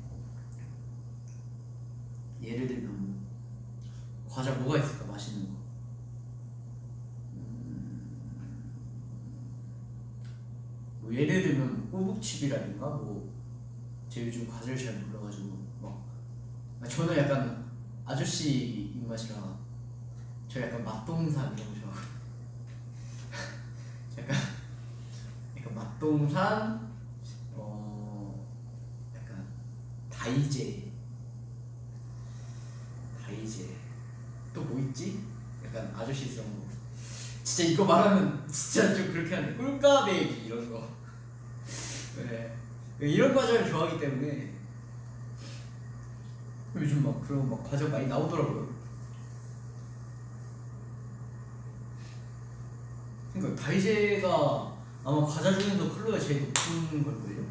예를 들면 뭐 과자 뭐가 있을까? 맛있는 거. 음, 뭐 예를 들면 꼬북칩이라든가 뭐 제가 요즘 과자를 잘 몰라가지고 막 아, 저는 약간 아저씨 입맛이라 저 약간 맛동산 이런 거 좋아하고 약간 약간 맛동산 어 약간 다이제. 다이제. 또 뭐 있지? 약간 아저씨스러운 거. 진짜 이거 말하면 진짜 좀 그렇게 하는데. 꿀까베기 이런 거. 네. 이런 과자를 좋아하기 때문에. 요즘 막 그런 막 과자 많이 나오더라고요. 그러니까 다이제가 아마 과자 중에서 클로가 제일 높은 걸걸요?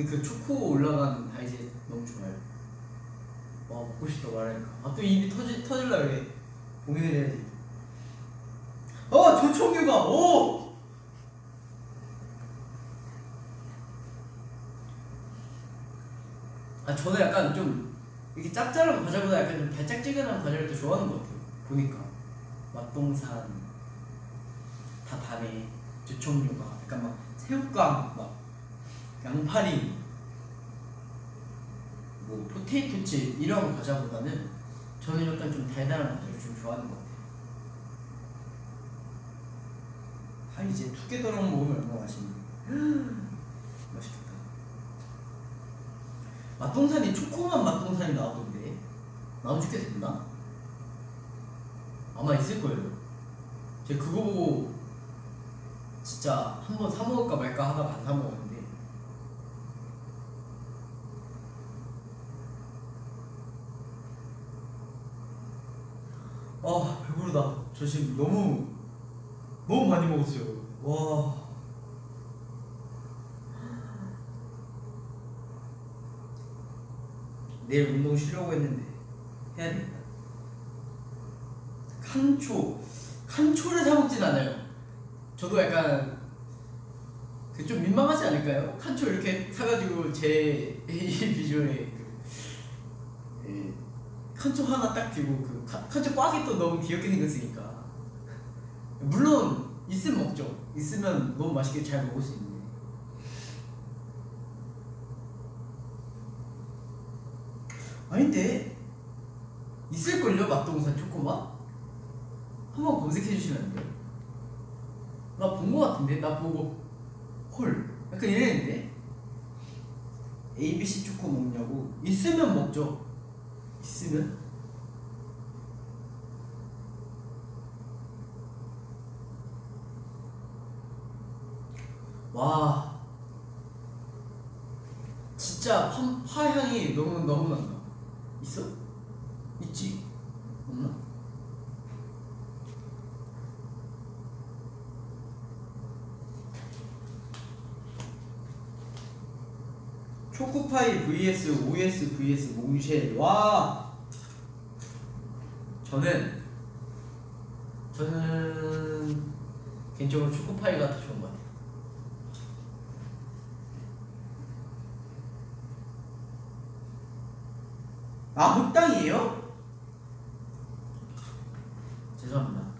근데 그 초코 올라간 다이제 너무 좋아요. 와 먹고 싶다 말하니까 아 또 입이 터지 터질라 그래 공연을 해야지. 어 조총유가 오. 아 저는 약간 좀 이렇게 짭짤한 과자보다 약간 좀 달짝지근한 과자를 더 좋아하는 것 같아요. 보니까 맛동산 다 다네 조청유가 약간 막 새우깡 막 양파리 뭐 포테이토칩 이런 과자보다는 저는 약간 좀 달달한 과자를 좀 좋아하는 것 같아요. 아 이제 투게더랑 먹으면 얼마나 맛있니? 맛있겠다. 맛동산이 초코만 맛동산이 나오던데 나온 지꽤 됐나? 아마 있을 거예요. 제가 그거 보고 진짜 한번 사 먹을까 말까 하다가 안 사 먹었는데 아 배부르다. 저 지금 너무 너무 많이 먹었어요. 와. 내일 운동 쉬려고 했는데 해야 되겠다. 칸초 칸초를 사 먹진 않아요. 저도 약간 그 좀 민망하지 않을까요? 칸초 이렇게 사가지고 제 이 비주얼에 칸초 하나 딱 들고 그 칸- 칸초 꽉이 또 너무 귀엽게 생겼으니까. 물론 있으면 먹죠. 있으면 너무 맛있게 잘 먹을 수 있는데. 아닌데? 있을걸요? 맛동산 초코맛? 한번 검색해 주시면 안 돼요? 나 본 거 같은데? 나 보고. 헐. 약간 이랬는데? ABC 초코 먹냐고? 있으면 먹죠 있으면 와 진짜 파, 파향이 너무 너무 난다 있어? 있지? 없나? 초코파이 vs OS vs 몽쉘 와 저는 저는 개인적으로 초코파이가 더 좋은 것 같아요 아 흑당이에요? 죄송합니다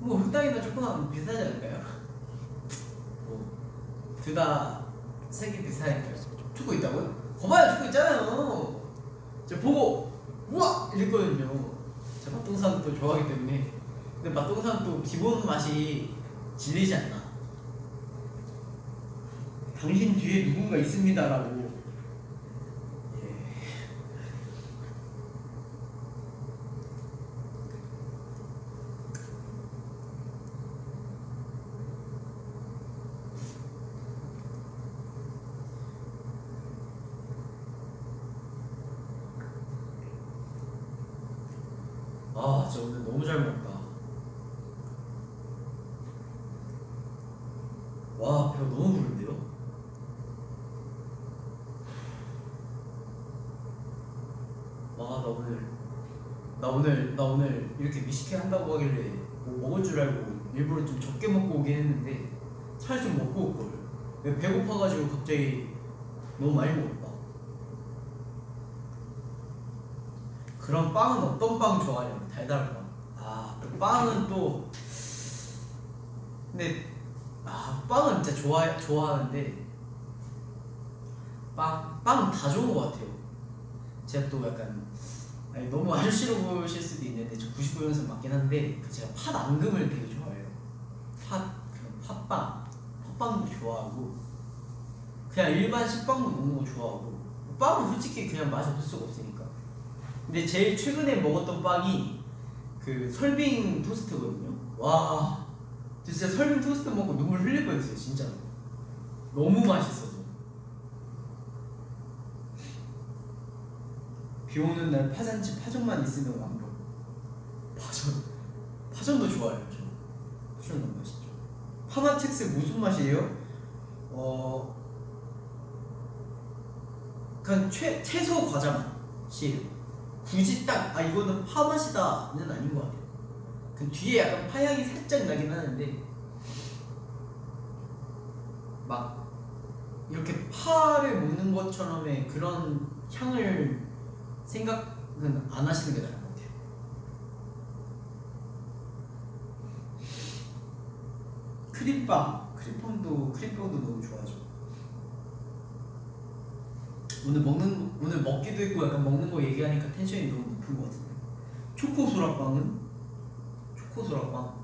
뭐 흑당이나 초코는 비슷하지 않을까요? 둘 다 색이 비슷하니까요. 초코 있다고요? 거봐요, 초코 있잖아요. 제가 보고 우와 이랬거든요. 제가 맛동산 또 좋아하기 때문에. 근데 맛동산 또 기본 맛이 질리지 않나. 당신 뒤에 누군가 있습니다라고. 예. 아, 진짜 오늘 너무 잘 먹었다. 와, 배가 너무 부른데요? 와, 나 오늘 나 오늘 나 미식회 한다고 하길래 뭐 먹을 줄 알고 일부러 좀 적게 먹고 오긴 했는데 차라리 좀 먹고 올 걸. 내가 배고파가지고 갑자기 너무 많이 먹었다. 그런 빵은 어떤 빵 좋아해요? 달달한 빵. 아, 또 빵은 또 근데 아 빵은 진짜 좋아 좋아하는데 빵 빵은 다 좋은 것 같아요. 제가 또 약간 아니, 너무 아저씨로 보실 수도 있는데 저 99년생 맞긴 한데 그 제가 팥 앙금을 되게 좋아해요. 팥 그런 팥빵. 팥빵도 좋아하고 그냥 일반 식빵도 거 좋아하고 빵은 솔직히 그냥 맛이 없을 수가 없으니까. 근데 제일 최근에 먹었던 빵이 그 설빙 토스트거든요. 와 진짜 설빙 토스트 먹고 눈물 흘릴 뻔했어요 진짜로. 너무 맛있어서. 비 오는 날 파잔치 파전만 있으면 완벽 파전 파전도 좋아해요 저 파전 너무 맛있죠 파맛 첵스 무슨 맛이에요? 어 그냥 최, 채소 과자 맛이에요 굳이 딱 아 이거는 파 맛이다는 아닌 것 같아요 그 뒤에 약간 파향이 살짝 나긴 하는데 막 이렇게 파를 먹는 것처럼의 그런 향을 생각은 안 하시는 게 같아요. 크림빵, 크림빵도 크림빵도 너무 좋아하죠. 오늘 먹는 오늘 먹기도 했고 약간 먹는 거 얘기하니까 텐션이 너무 높은 것 같은데. 초코 소라빵은 초코 소라빵.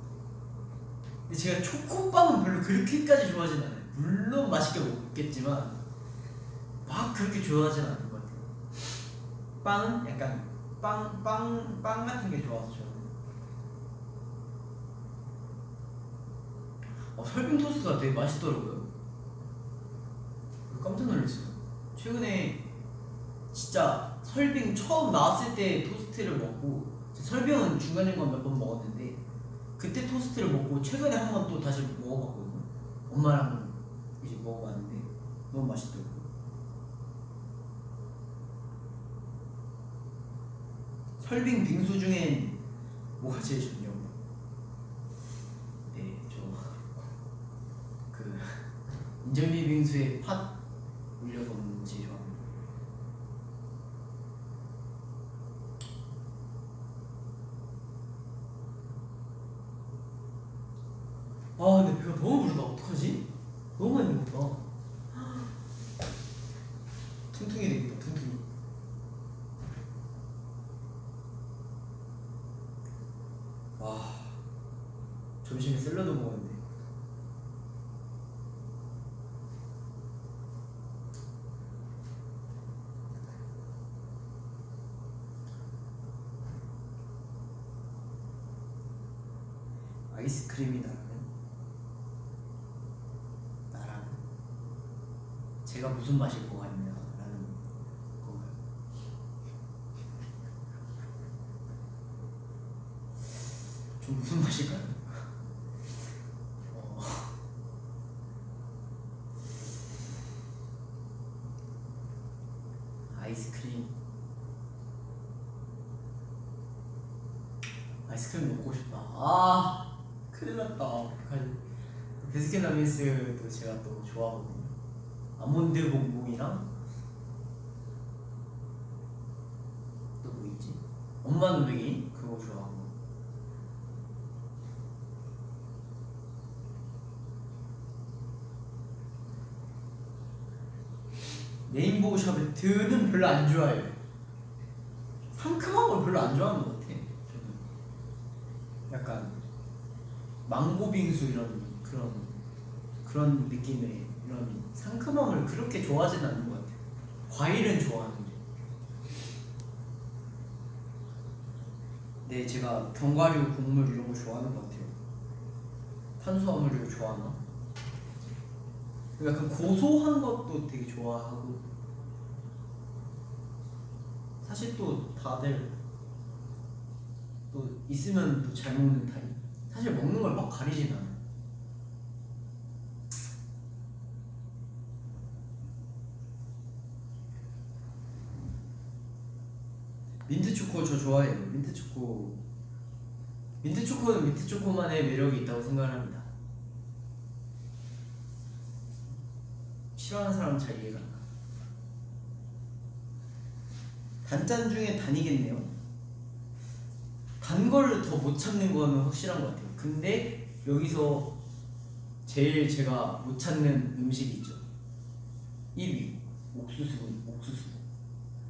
근데 제가 초코빵은 별로 그렇게까지 좋아하진 않아요. 물론 맛있게 먹겠지만 막 그렇게 좋아하진 않는 것 같아요. 빵은 약간 빵, 빵, 빵 같은 게 좋아서 저는. 어, 설빙 토스트가 되게 맛있더라고요. 깜짝 놀랐어요. 최근에 진짜 설빙 처음 나왔을 때 토스트를 먹고 설빙은 중간중간 몇 번 먹었는데 그때 토스트를 먹고 최근에 한 번 또 다시 먹어봤거든요. 엄마랑 이제 먹어봤는데 너무 맛있더라고요. 설빙 빙수 중엔 뭐가 제일 좋냐고? 네, 저그 인절미 빙수에 팥 올려서 먹는 거 제일. 아, 근데 배가 너무 부르다. 어떡하지? 너무 많이 먹었다. 퉁퉁이 되겠다, 퉁퉁이. 와 점심에 샐러드 먹었는데 아이스크림이 나라면 나라면 제가 무슨 맛일 것 같냐 라는 건가요? 좀 무슨 맛일까요? 어. 아이스크림. 아이스크림 먹고 싶다. 아 큰일 났다. 어떡하지? 베스킨라빈스도 제가 또 좋아하거든요. 아몬드 봉봉이랑 또 뭐 있지? 엄마는 외계인 그거 좋아하고 레인보우 샤베트는 별로 안 좋아해요. 상큼한 걸 별로 안 좋아하는 것 같아. 저는 약간 망고 빙수 이런 그런 그런 느낌의 이런 상큼함을 그렇게 좋아하지는 않는 것 같아요. 과일은 좋아하는데. 네, 제가 견과류, 국물 이런 거 좋아하는 것 같아요. 탄수화물을 좋아하나? 약간 고소한 것도 되게 좋아하고 사실 또 다들 또 있으면 또 잘 먹는 타입. 사실 먹는 걸 막 가리진 않아 민트 초코 저 좋아해요. 민트 초코. 민트 초코는 민트 초코만의 매력이 있다고 생각을 합니다. 싫어하는 사람은 잘 이해가 안 가. 단짠 중에 단이겠네요. 단 걸 더못 찾는 거면 확실한 것 같아요. 근데 여기서 제일 제가 못 찾는 음식이 있죠. 1위 옥수수군 옥수수.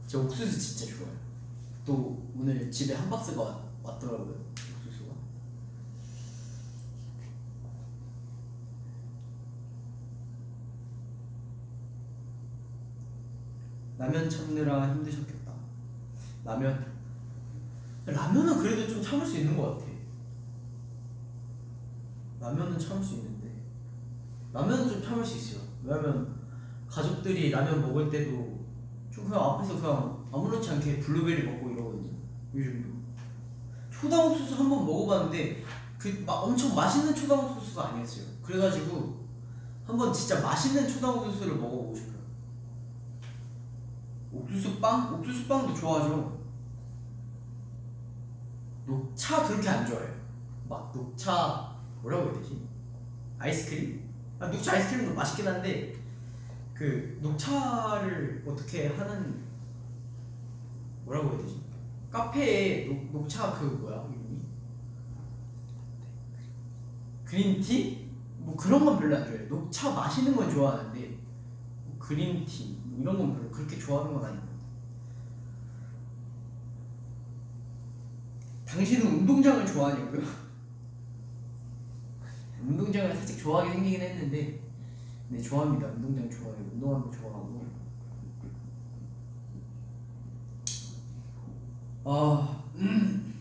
제 옥수수 진짜 좋아요. 또 오늘 집에 한 박스가 왔더라고요. 옥수수가. 라면 찾느라 힘드셨겠다. 라면 라면은 그래도 좀 참을 수 있는 것 같아. 라면은 참을 수 있는데 라면은 좀 참을 수 있어요. 왜냐면 가족들이 라면 먹을 때도 좀 그냥 앞에서 그냥 아무렇지 않게 블루베리 먹고 이러거든요. 요즘도 초당 옥수수 한 번 먹어봤는데 그 막 엄청 맛있는 초당 옥수수가 아니었어요. 그래가지고 한번 진짜 맛있는 초당 옥수수를 먹어보고 싶어요. 옥수수 빵? 옥수수 빵도 좋아하죠. 녹차 그렇게 안 좋아해요. 막 녹차 뭐라고 해야 되지? 아이스크림? 아, 녹차 아이스크림도 맛있긴 한데 그 녹차를 어떻게 하는 뭐라고 해야 되지? 카페에 녹, 녹차 그 뭐야 이름이? 그린티? 뭐 그런 건 별로 안 좋아해요. 녹차 마시는 건 좋아하는데 뭐 그린티 뭐 이런 건 별로 그렇게 좋아하는 건것 같아요. 당신은 운동장을 좋아하냐고요? 운동장을 살짝 좋아하게 생기긴 했는데 네 좋아합니다. 운동장 좋아해요. 운동하는 거 좋아하고 아 음.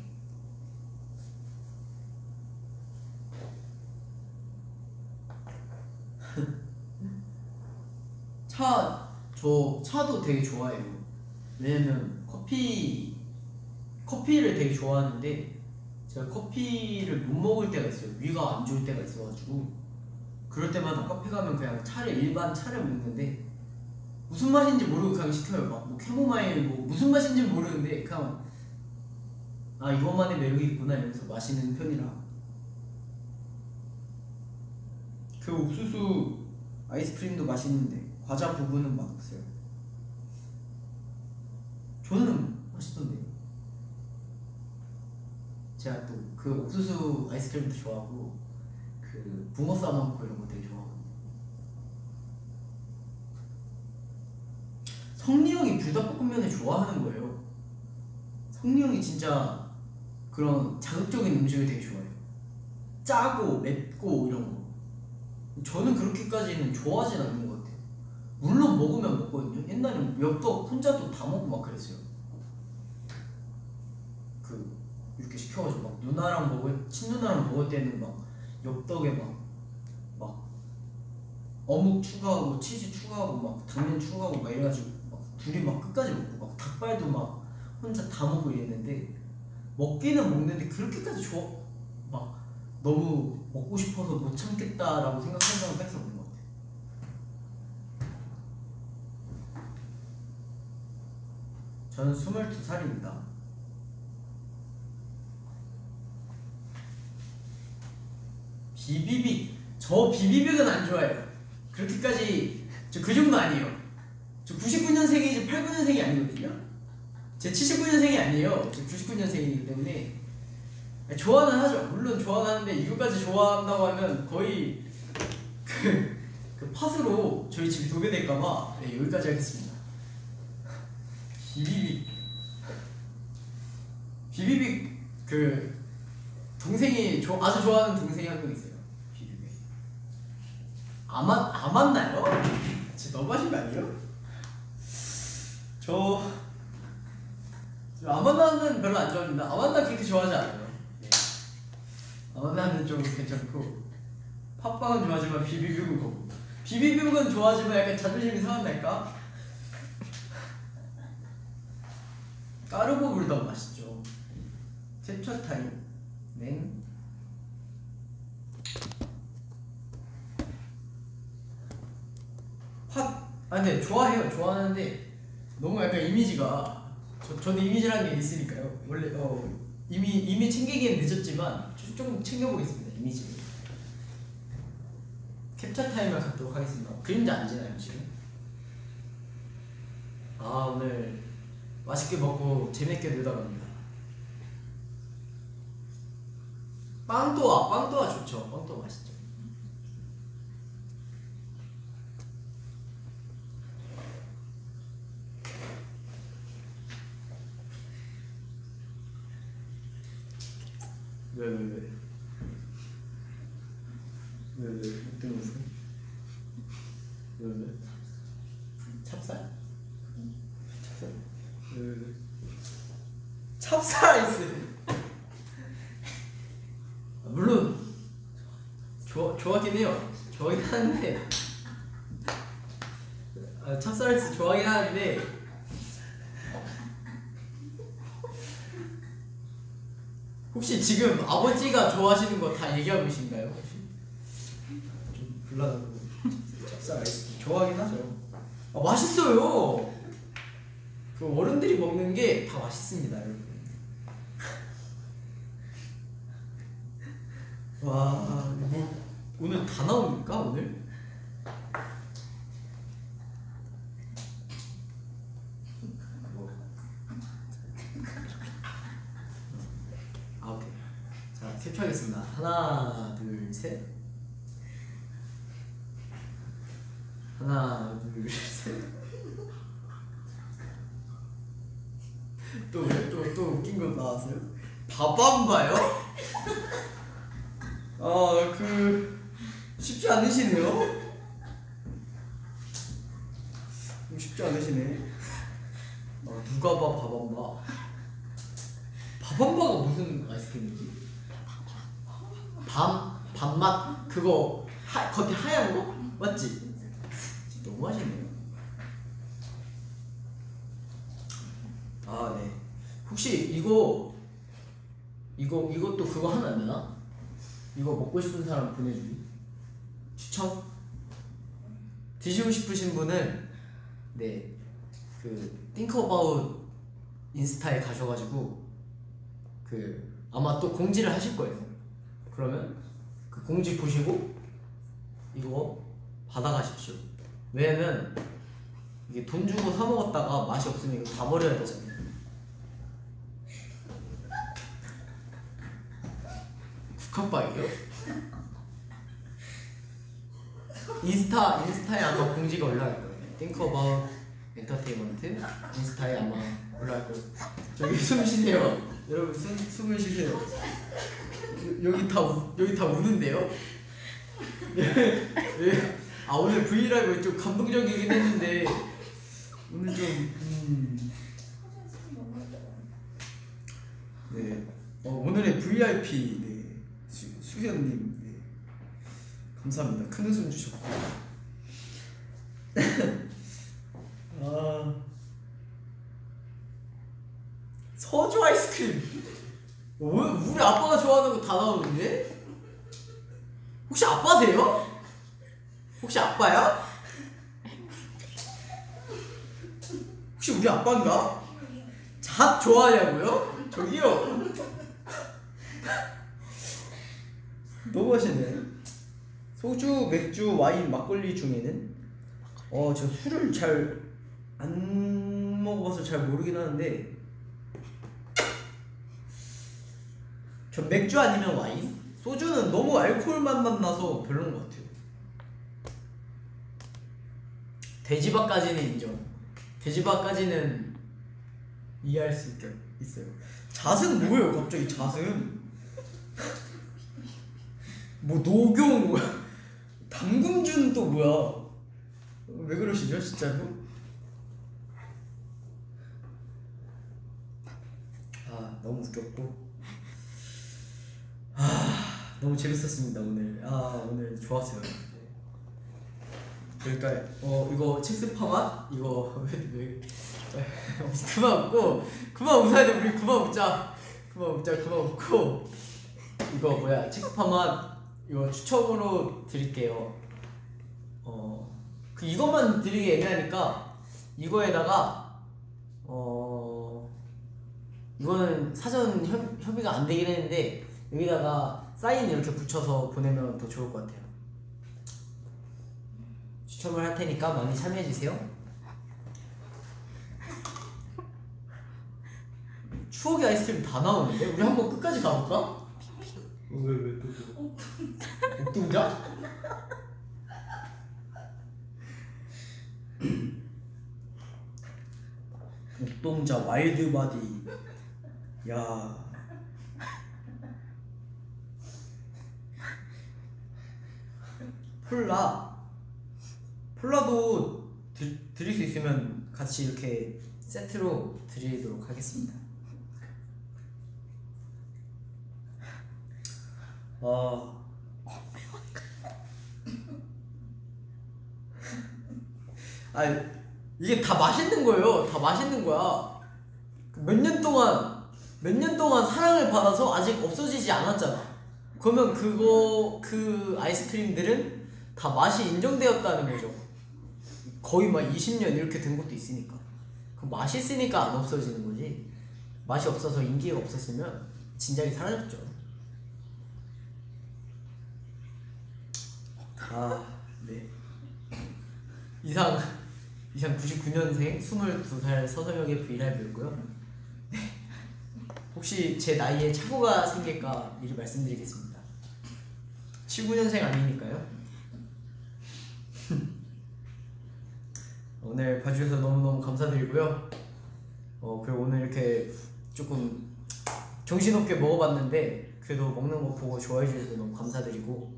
차, 저 차도 되게 좋아해요. 왜냐면 커피, 커피를 되게 좋아하는데 제가 커피를 못 먹을 때가 있어요. 위가 안 좋을 때가 있어가지고 그럴 때마다 카페 가면 그냥 차를 일반 차를 먹는데 무슨 맛인지 모르고 그냥 시켜요. 막뭐 캐모마일 뭐 무슨 맛인지 모르는데 그냥 아 이것만의 매력이 있구나 이러면서 마시는 편이라 그 옥수수 아이스크림도 맛있는데 과자 부분은 맛없어요. 저는 맛있던데. 제가 또 그 옥수수 아이스크림도 좋아하고 그 붕어 싸먹고 이런 거 되게 좋아하거든요. 성리 형이 불닭볶음면을 좋아하는 거예요. 성리 형이 진짜 그런 자극적인 음식을 되게 좋아해요. 짜고 맵고 이런 거. 저는 그렇게까지는 좋아하진 않는 것 같아요. 물론 먹으면 먹거든요. 옛날에 엽떡 혼자도 다 먹고 막 그랬어요. 그 이렇게 시켜가지고 막 누나랑 먹을 친누나랑 먹을 때는 막 엽떡에 막 막 어묵 추가하고 치즈 추가하고 막 당면 추가하고 막 이래가지고 막 둘이 막 끝까지 먹고 막 닭발도 막 혼자 다 먹고 이랬는데 먹기는 먹는데 그렇게까지 좋아 막 너무 먹고 싶어서 못 참겠다라고 생각하는 사람은 딱히 없는 것 같아요. 저는 22살입니다. 비비빅 저 비비빅은 안 좋아해요. 그렇게까지 저 그 정도 아니에요. 저 99년생이지 89년생이 아니거든요. 제 79년생이 아니에요. 저 99년생이기 때문에 좋아는 하죠. 물론 좋아는 하는데 이거까지 좋아한다고 하면 거의 그, 그 팟으로 저희 집이 도배될까봐 네, 여기까지 하겠습니다. 비비빅 비비빅 그 동생이 조, 아주 좋아하는 동생이 한 명 있어요. 비비빅 아만 안 맞나요? 진짜 너무하신 거 아니에요? 저 아만나는 별로 안 좋아합니다. 아만나 그렇게 좋아하지 않아요. 네. 아만나는 좀 괜찮고 팟빵은 좋아하지만 비비빅은 거고 비비빅은 좋아하지만 약간 자존심이 상한달까? 까르보 불닭 맛있죠. 캡처 타임 냉 팟, 아 근데 좋아해요. 좋아하는데 너무 약간 이미지가 저, 저도 이미지라는 게 있으니까요. 원래 어 이미 이미 챙기기엔 늦었지만 좀, 좀 챙겨보겠습니다. 이미지. 캡처 타임을 갖도록 하겠습니다. 그림자 안 지나요 지금? 아 오늘 맛있게 먹고 재밌게 놀다 갑니다. 빵또아 빵또아 좋죠. 빵또 맛있죠. 왜 왜 왜? 왜 왜? 어떤 웃음? 왜 왜? 찹쌀? 그 찹쌀아이스 물론 좋아 좋아하긴 해요. 좋아하긴 하는데 아, 찹쌀스 좋아하긴 하는데 혹시 지금 아버지가 좋아하시는 거 다 얘기하고 계신가요? 혹시? 좀 곤란하고 찹쌀 아이스 좋아하긴 하죠 아, 맛있어요. 그 어른들이 먹는 게 다 맛있습니다, 여러분. 와, 뭐 오늘 다 나옵니까 오늘? 뭐. 아 오케이. 자 캡처하겠습니다. 하나, 둘, 셋. 하나, 둘, 셋. 또, 또, 또 웃긴 거 나왔어요? 바밤바요? 아, 그, 쉽지 않으시네요? 좀 쉽지 않으시네 어, 누가 봐, 바밤바. 바밤바가 무슨 아이스크림이지? 밤, 밤맛? 그거, 하, 겉에 하얀 거? 맞지? 너무 맛있네요. 아, 네. 혹시 이거, 이거, 이것도 그거 하면 안 되나? 이거 먹고 싶은 사람 보내주기? 추천? 드시고 싶으신 분은, 네. 그, think about 인스타에 가셔가지고, 그, 아마 또 공지를 하실 거예요. 그러면, 그 공지 보시고, 이거 받아가십시오. 왜냐면, 이게 돈 주고 사 먹었다가 맛이 없으면 이거 다 버려야 되잖아요. 국화빵이요? 인스타 인스타에 아마 공지가 올라갈 거예요. Think about Entertainment 인스타에 아마 올라갈 거예요. 저기 숨 쉬세요. 여러분 숨 숨을 쉬세요. 여- 여기 다 우, 여기 다 우는데요? 예. 아 오늘 브이라이브 좀 감동적이긴 했는데 오늘 좀 음, 네 어, 오늘의 VIP 네 수, 수현님 네. 감사합니다 큰 웃음 주셨고 아 서주 아이스크림. 어, 왜 우리 아빠가 좋아하는 거 다 나오는데? 혹시 아빠세요? 혹시 아빠야? 혹시 우리 아빠인가? 잣 좋아하냐고요? 저기요. 하시네 소주 맥주 와인 막걸리 중에는 어 저 술을 잘 안 먹어봐서 잘 모르긴 하는데 전 맥주 아니면 와인 소주는 너무 알코올 맛만 나서 별로인 것 같아요 돼지밥까지는 인정. 돼지밥까지는 이해할 수 있죠. 있어요. 잣은 뭐예요? 갑자기 잣은 뭐 노경? 당금준 또 뭐야? 왜 그러시죠, 진짜로? 아 너무 웃겼고 아 너무 재밌었습니다 오늘. 아 오늘 좋았어요. 그러니까 어 이거 칙스파맛 이거 왜, 왜 그만 웃고 그만 웃어야 돼 우리 그만 웃자 그만 웃자 그만 웃고 이거 뭐야 칙스파맛 이거 추첨으로 드릴게요 어 그 이것만 드리기 애매하니까 이거에다가 어 이거는 사전 협, 협의가 안 되긴 했는데 여기다가 사인 이렇게 붙여서 보내면 더 좋을 것 같아요. 추첨을 할 테니까 많이 참여해 주세요. 추억의 아이스크림 다 나오는데 우리 한번 끝까지 가볼까? 왜왜 또? 또? 옥동자? 옥동자 와일드바디. 야. 폴라 폴라도 드, 드릴 수 있으면 같이 이렇게 세트로 드리도록 하겠습니다. 어. 아 이게 다 맛있는 거예요. 다 맛있는 거야. 몇 년 동안 몇 년 동안 사랑을 받아서 아직 없어지지 않았잖아. 그러면 그거 그 아이스크림들은 다 맛이 인정되었다는 거죠. 거의 막 20년 이렇게 된 것도 있으니까. 그 맛있으니까 안 없어지는 거지. 맛이 없어서 인기가 없었으면 진작에 사라졌죠. 아, 네. 이상 이상 99년생 22살 서성혁의 브이라이브였고요. 네. 혹시 제 나이에 착오가 생길까 미리 말씀드리겠습니다. 79년생 아니니까요. 오늘 봐주셔서 너무너무 감사드리고요. 어, 그리고 오늘 이렇게 조금 정신없게 먹어봤는데 그래도 먹는 거 보고 좋아해 주셔서 너무 감사드리고 어,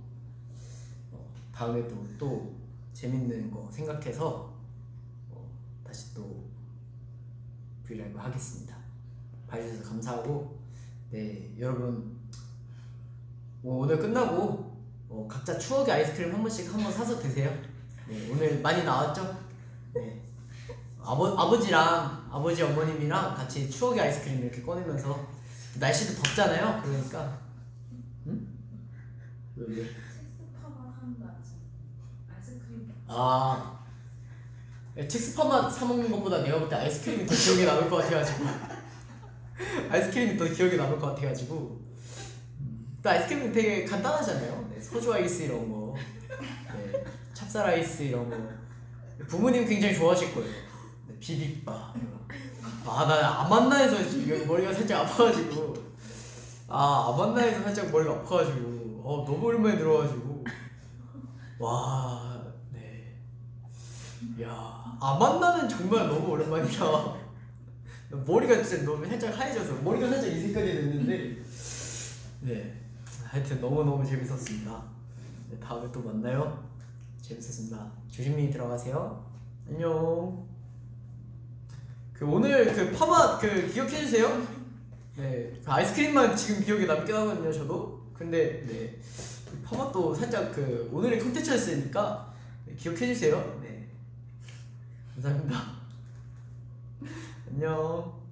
다음에도 또 재밌는 거 생각해서 어, 다시 또 브이라이브 하겠습니다. 봐주셔서 감사하고 네 여러분 뭐 오늘 끝나고 어, 각자 추억의 아이스크림 한 번씩 한번 사서 드세요. 네 오늘 많이 나왔죠? 네 아버 아버지랑 아버지 어머님이랑 같이 추억의 아이스크림 이렇게 꺼내면서 날씨도 덥잖아요. 그러니까 응? 왜 왜? 식스파만 한다지 아. 칙스파만 사 먹는 것보다 내가 볼 때 아이스크림이 더 기억에 남을 것 같아가지고. 아이스크림이 더 기억에 남을 것 같아가지고. 음, 또 아이스크림은 되게 간단하잖아요. 네, 소주 아이스 이런 거, 네, 찹쌀 아이스 이런 거. 부모님 굉장히 좋아하실 거예요. 네, 비빔밥 아나 아만나에서 머리가 살짝 아파가지고. 아 아만나에서 살짝 머리가 아파가지고. 어 너무 오랜만에 들어가지고. 와. 네. 야, 아 만나는 정말 너무 오랜만이다. 머리가 진짜 너무 살짝 하얘져서. 머리가 살짝 이 색깔이 됐는데. 네. 하여튼 너무너무 재밌었습니다. 네, 다음에 또 만나요. 재밌었습니다. 조심히 들어가세요. 안녕. 그 오늘 그 파맛 그 기억해 주세요. 네 그 아이스크림만 지금 기억에 남긴 하거든요 저도. 근데 네 그 파맛도 살짝 그 오늘의 콘텐츠였으니까 네, 기억해 주세요. 네 감사합니다. 안녕